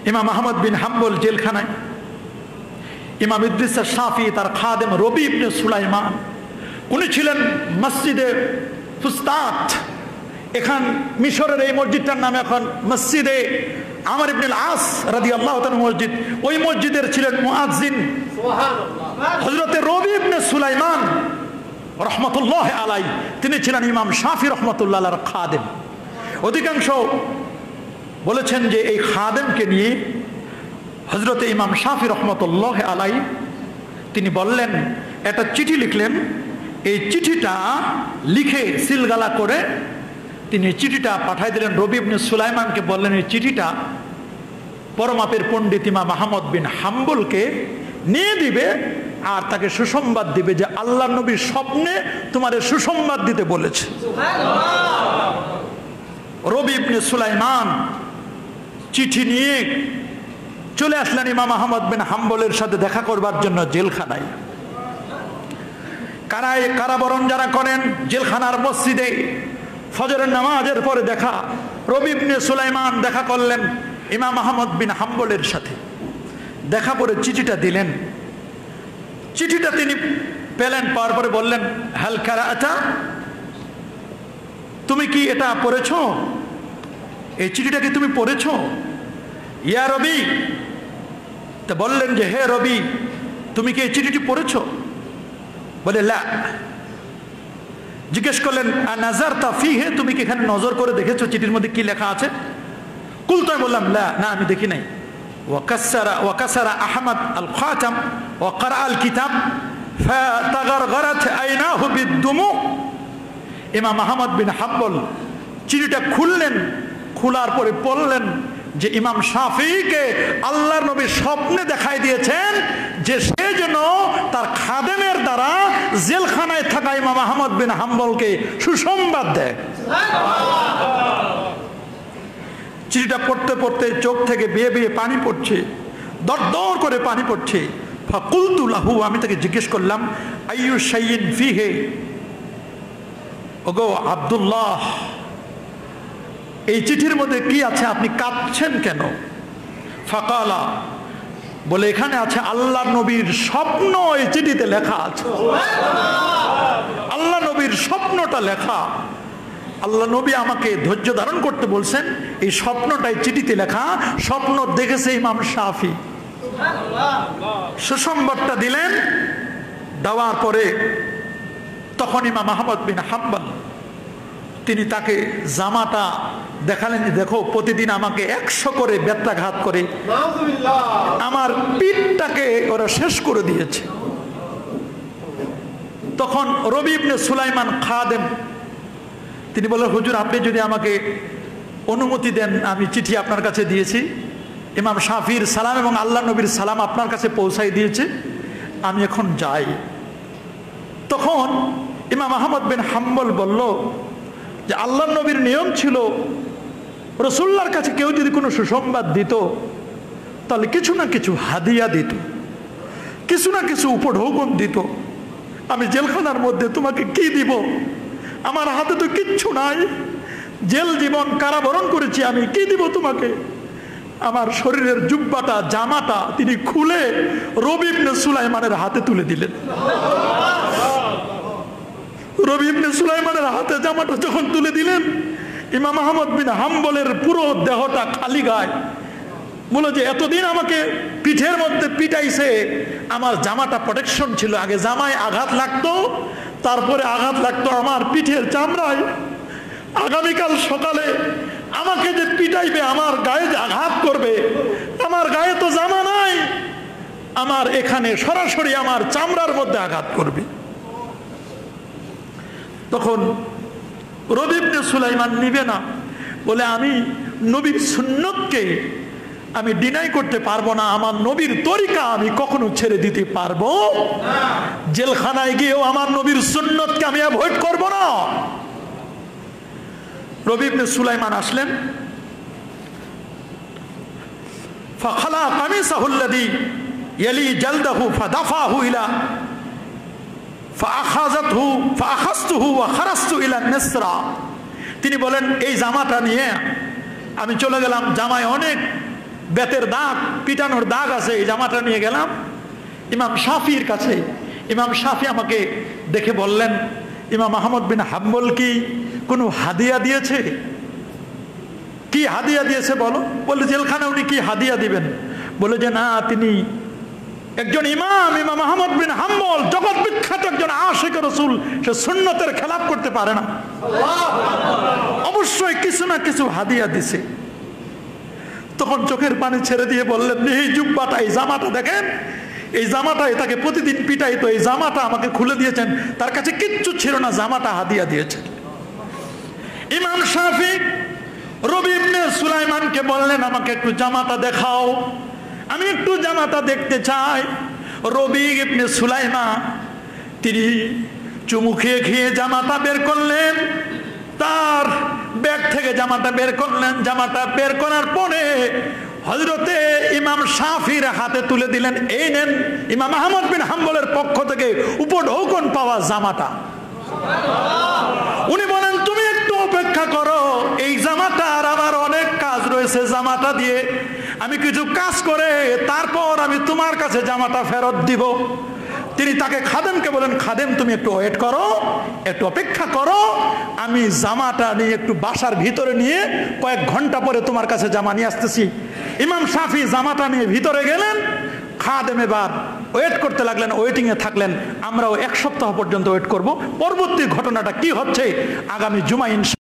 A: ইমাম আহমদ বিন হাম্বল জেলখানায়, ইমাম ইদ্রিসা শাফি তার খাদেম রবি ইবনে সুলাইমান, উনি ছিলেন মসজিদে ফুস্তাত এখান মিশরের এই মসজিদটার নাম এখন মসজিদে আমার ইবনুল আস রাদি আল্লাহ মসজিদ। ওই মসজিদের ছিলেন মুআজ্জিন। হজরতে রবি ইবনে সুলাইমান রহমতুল্লাহ আলাই তিনি ছিলেন ইমাম শাফি রহমতুল্লাহ খাদেম। অধিকাংশ বলেছেন যে এই খাদেমকে নিয়ে হজরতে ইমাম শাফি রহমতুল্লাহ আলাই তিনি বললেন একটা চিঠি লিখলেন। এই চিঠিটা লিখে সিলগালা করে তিনি চিঠিটা পাঠাই দিলেন। রবি ইবনে সুলাইমানকে বললেন এই চিঠিটা পরমাপের পণ্ডিত ইমাম আহমদ বিন হাম্বুলকে নিয়ে দিবে আর তাকে সুসংবাদ দিবে যে আল্লাহ নবীর স্বপ্নে তোমার সুসংবাদ দিতে বলেছে। রবি ইবনে সুলাইমান চিঠি নিয়ে চলে আসলেন ইমাম আহমদ বিন হাম্বলের সাথে দেখা করবার জন্য জেলখানায়। কারায় কারাবরণ যারা করেন জেলখানার মসজিদে ফজরের নামাজের পরে দেখা রবিবনে সুলাইমান দেখা করলেন ইমাম আহমদ বিন হাম্বলের সাথে। দেখা করে চিঠিটা দিলেন। চিঠিটা তিনি পেলেন, পাওয়ার পরে বললেন হালকারা আচা তুমি কি এটা পড়েছ? এই চিঠিটা কি তুমি পড়েছ? ইয়া রবি। তা বললেন যে, হে রবি, তুমি কি এই চিঠিটি পড়েছ? বলে, লা। জিজ্ঞেস করলেন নাজার তাফি হে তুমি কি এখানে নজর করে দেখেছ? চিঠির মধ্যে কি লেখা আছে? কুল তো বললাম, লা, না, আমি দেখি নাই। ওয়াকাসারা ওয়াকাসারা আহমদ আল খাতাম ওয়াকারা আল কিতাব ইমাম আহমদ বিন হাম্বল চিঠিটা খুললেন, খোলার পরে পড়লেন যে ইমাম শাফিকে আল্লাহ নবী স্বপ্নে দেখাই দিয়েছেন যে সে যেন তার খাদেমের দ্বারা জেলখানায় থাকা ইমাম আহমদ বিন হাম্বলকে সুসংবাদ দেয়। চিঠিটা পড়তে পড়তে চোখ থেকে বিয়ে বিয়ে পানি পড়ছে দর করে পানি পড়ছে। ফাকুলতুলাহু আমি তাকে জিজ্ঞেস করলাম, আইয়ু সাইন ফিহে? ওগো আবদুল্লাহ এই চিঠির মধ্যে কি আছে? আপনি কাঁদছেন কেন? ফাকালা, বলে এখানে আছে, আল্লাহ নবীর স্বপ্ন এই চিঠিতে লেখা আছে। আল্লাহ নবীর স্বপ্নটা লেখা। আল্লাহ নবী আমাকে ধৈর্য ধারণ করতে বলছেন, এই স্বপ্নটাই চিঠিতে লেখা, স্বপ্ন দেখেছে ইমাম শাফি। সুসংবাদটা দিলেন, দেওয়ার পরে তখন ইমাম আহমদ বিন হাম্বাল, তিনি তাকে জামাটা দেখালেন দেখো, প্রতিদিন আমাকে একশো করে বেত্রাঘাত করে। আমার পিঠটাকে ওরা শেষ করে দিয়েছে। তখন রবি ইবনে সুলাইমান খাদেম, তিনি বলেন হুজুর, আপনি যদি আমাকে অনুমতি দেন, আমি চিঠি আপনার কাছে দিয়েছি। ইমাম শাফির সালাম এবং আল্লাহ নবীর সালাম আপনার কাছে পৌঁছাই দিয়েছে। আমি এখন যাই। তখন ইমাম আহমদ বিন হাম্বল বলল যে আল্লাহ নবীর নিয়ম ছিল রসুল্লার কাছে কেউ যদি কোনো সুসংবাদ দিত, তাহলে কিছু না কিছু হাদিয়া দিত, কিছু না কিছু উপঢৌকন দিত। আমি জেলখানার মধ্যে তোমাকে কি দিব? আমার হাতে তো কিচ্ছু নাই। জেল জীবন কারাবরণ করেছি আমি, কি দিব তোমাকে? আমার শরীরের জুব্বাটা, জামাটা তিনি খুলে রবি ইবনে সুলাইমানের হাতে তুলে দিলেন। রবি সুলাইমানের হাতে জামাটা যখন তুলে দিলেন, ইমাম আহমদ বিন হাম্বলের পুরো দেহটা খালি গায়। বলো যে, এতদিন আমাকে পিঠের মধ্যে পিটাইছে, আমার জামাটা প্রোটেকশন ছিল। আগে জামায় আঘাত লাগতো, তারপরে আঘাত লাগতো আমার পিঠের চামড়ায়। আগামীকাল সকালে আমাকে যে পিটাইবে, আমার গায়ে যে আঘাত করবে, আমার গায়ে তো জামা নাই, আমার এখানে সরাসরি আমার চামড়ার মধ্যে আঘাত করবে। তখন রবিবনে সুলাইমান নিবে না। বলে, আমি নবীর সুন্নতকে আমি ডিনাই করতে পারব না। আমার নবীর তরিকা আমি কখনো ছেড়ে দিতে পারব জেলখানায় গিয়েও আমার নবীর সুন্নতকে আমি অ্যাভয়েড করব না। রবিবনে সুলাইমান আসলেন। ফখলা কামিসাহুল্লাদি ইয়ালি জালদাহু ফাদাফাহু ইলা ফাখাসতুহু ইলা নিসরা। তিনি বলেন, এই জামাটা নিয়ে আমি চলে গেলাম, জামায় অনেক বেতের দাগ, পিটানোর দাগ আছে, এই জামাটা নিয়ে গেলাম। ইমাম শাফির কাছে, ইমাম শাফি আমাকে দেখে বললেন, ইমাম আহমদ বিন হাম্বল কি কোনো হাদিয়া দিয়েছে? কি হাদিয়া দিয়েছে বলো? বলে জেলখানা উনি কি হাদিয়া দিবেন? বলে যে, না, তিনি একজন ইমাম ইমাম আহমদ বিন হাম্বল, জগৎ বিখ্যাত একজন আশেখ রসুল, সে সুন্নতের খেলাপ করতে পারে না। অবশ্যই কিছু না কিছু হাদিয়া দিছে। তখন চোখের পানি ছেড়ে দিয়ে বললেন, এই জুব্বাটা, এই জামাটা দেখেন, এই জামাটা তাকে প্রতিদিন পিটাই তো এই জামাটা আমাকে খুলে দিয়েছেন, তার কাছে কিচ্ছু ছিল না, জামাটা হাদিয়া দিয়েছেন ইমাম শাফি রবি সুলাইমানকে বললেন, আমাকে একটু জামাটা দেখাও। আমি একটু জামাটা দেখতে চাই। রবি ইবনে সুলাইমা, তিনি চুমু খেয়ে খেয়ে জামাটা বের করলেন। তার ব্যাগ থেকে জামাটা বের করলেন। জামাটা বের করার পরে হজরতে ইমাম শাফির হাতে তুলে দিলেন। এই নেন, ইমাম আহমদ বিন হাম্বলের পক্ষ থেকে উপঢৌকন পাওয়া জামাটা উনি বলেন, তুমি একটু অপেক্ষা করো। এই জামাটা আর আমার অনেক কাজ রয়েছে জামাটা দিয়ে। আমি কিছু কাজ করে তারপর আমি তোমার কাছে জামাটা ফেরত দিব। তিনি তাকে খাদেমকে বলেন, খাদেম, তুমি একটু ওয়েট করো, একটু অপেক্ষা করো। আমি জামাটা নিয়ে একটু বাসার ভিতরে নিয়ে কয়েক ঘণ্টা পরে তোমার কাছে জামা নিয়ে আসতেছি। ইমাম শাফি জামাটা নিয়ে ভিতরে গেলেন। খাদেম এবার ওয়েট করতে লাগলেন ওয়েটিংয়ে থাকলেন। আমরাও এক সপ্তাহ পর্যন্ত ওয়েট করব। পরবর্তী ঘটনাটা কি হচ্ছে? আগামী জুমা ইনশা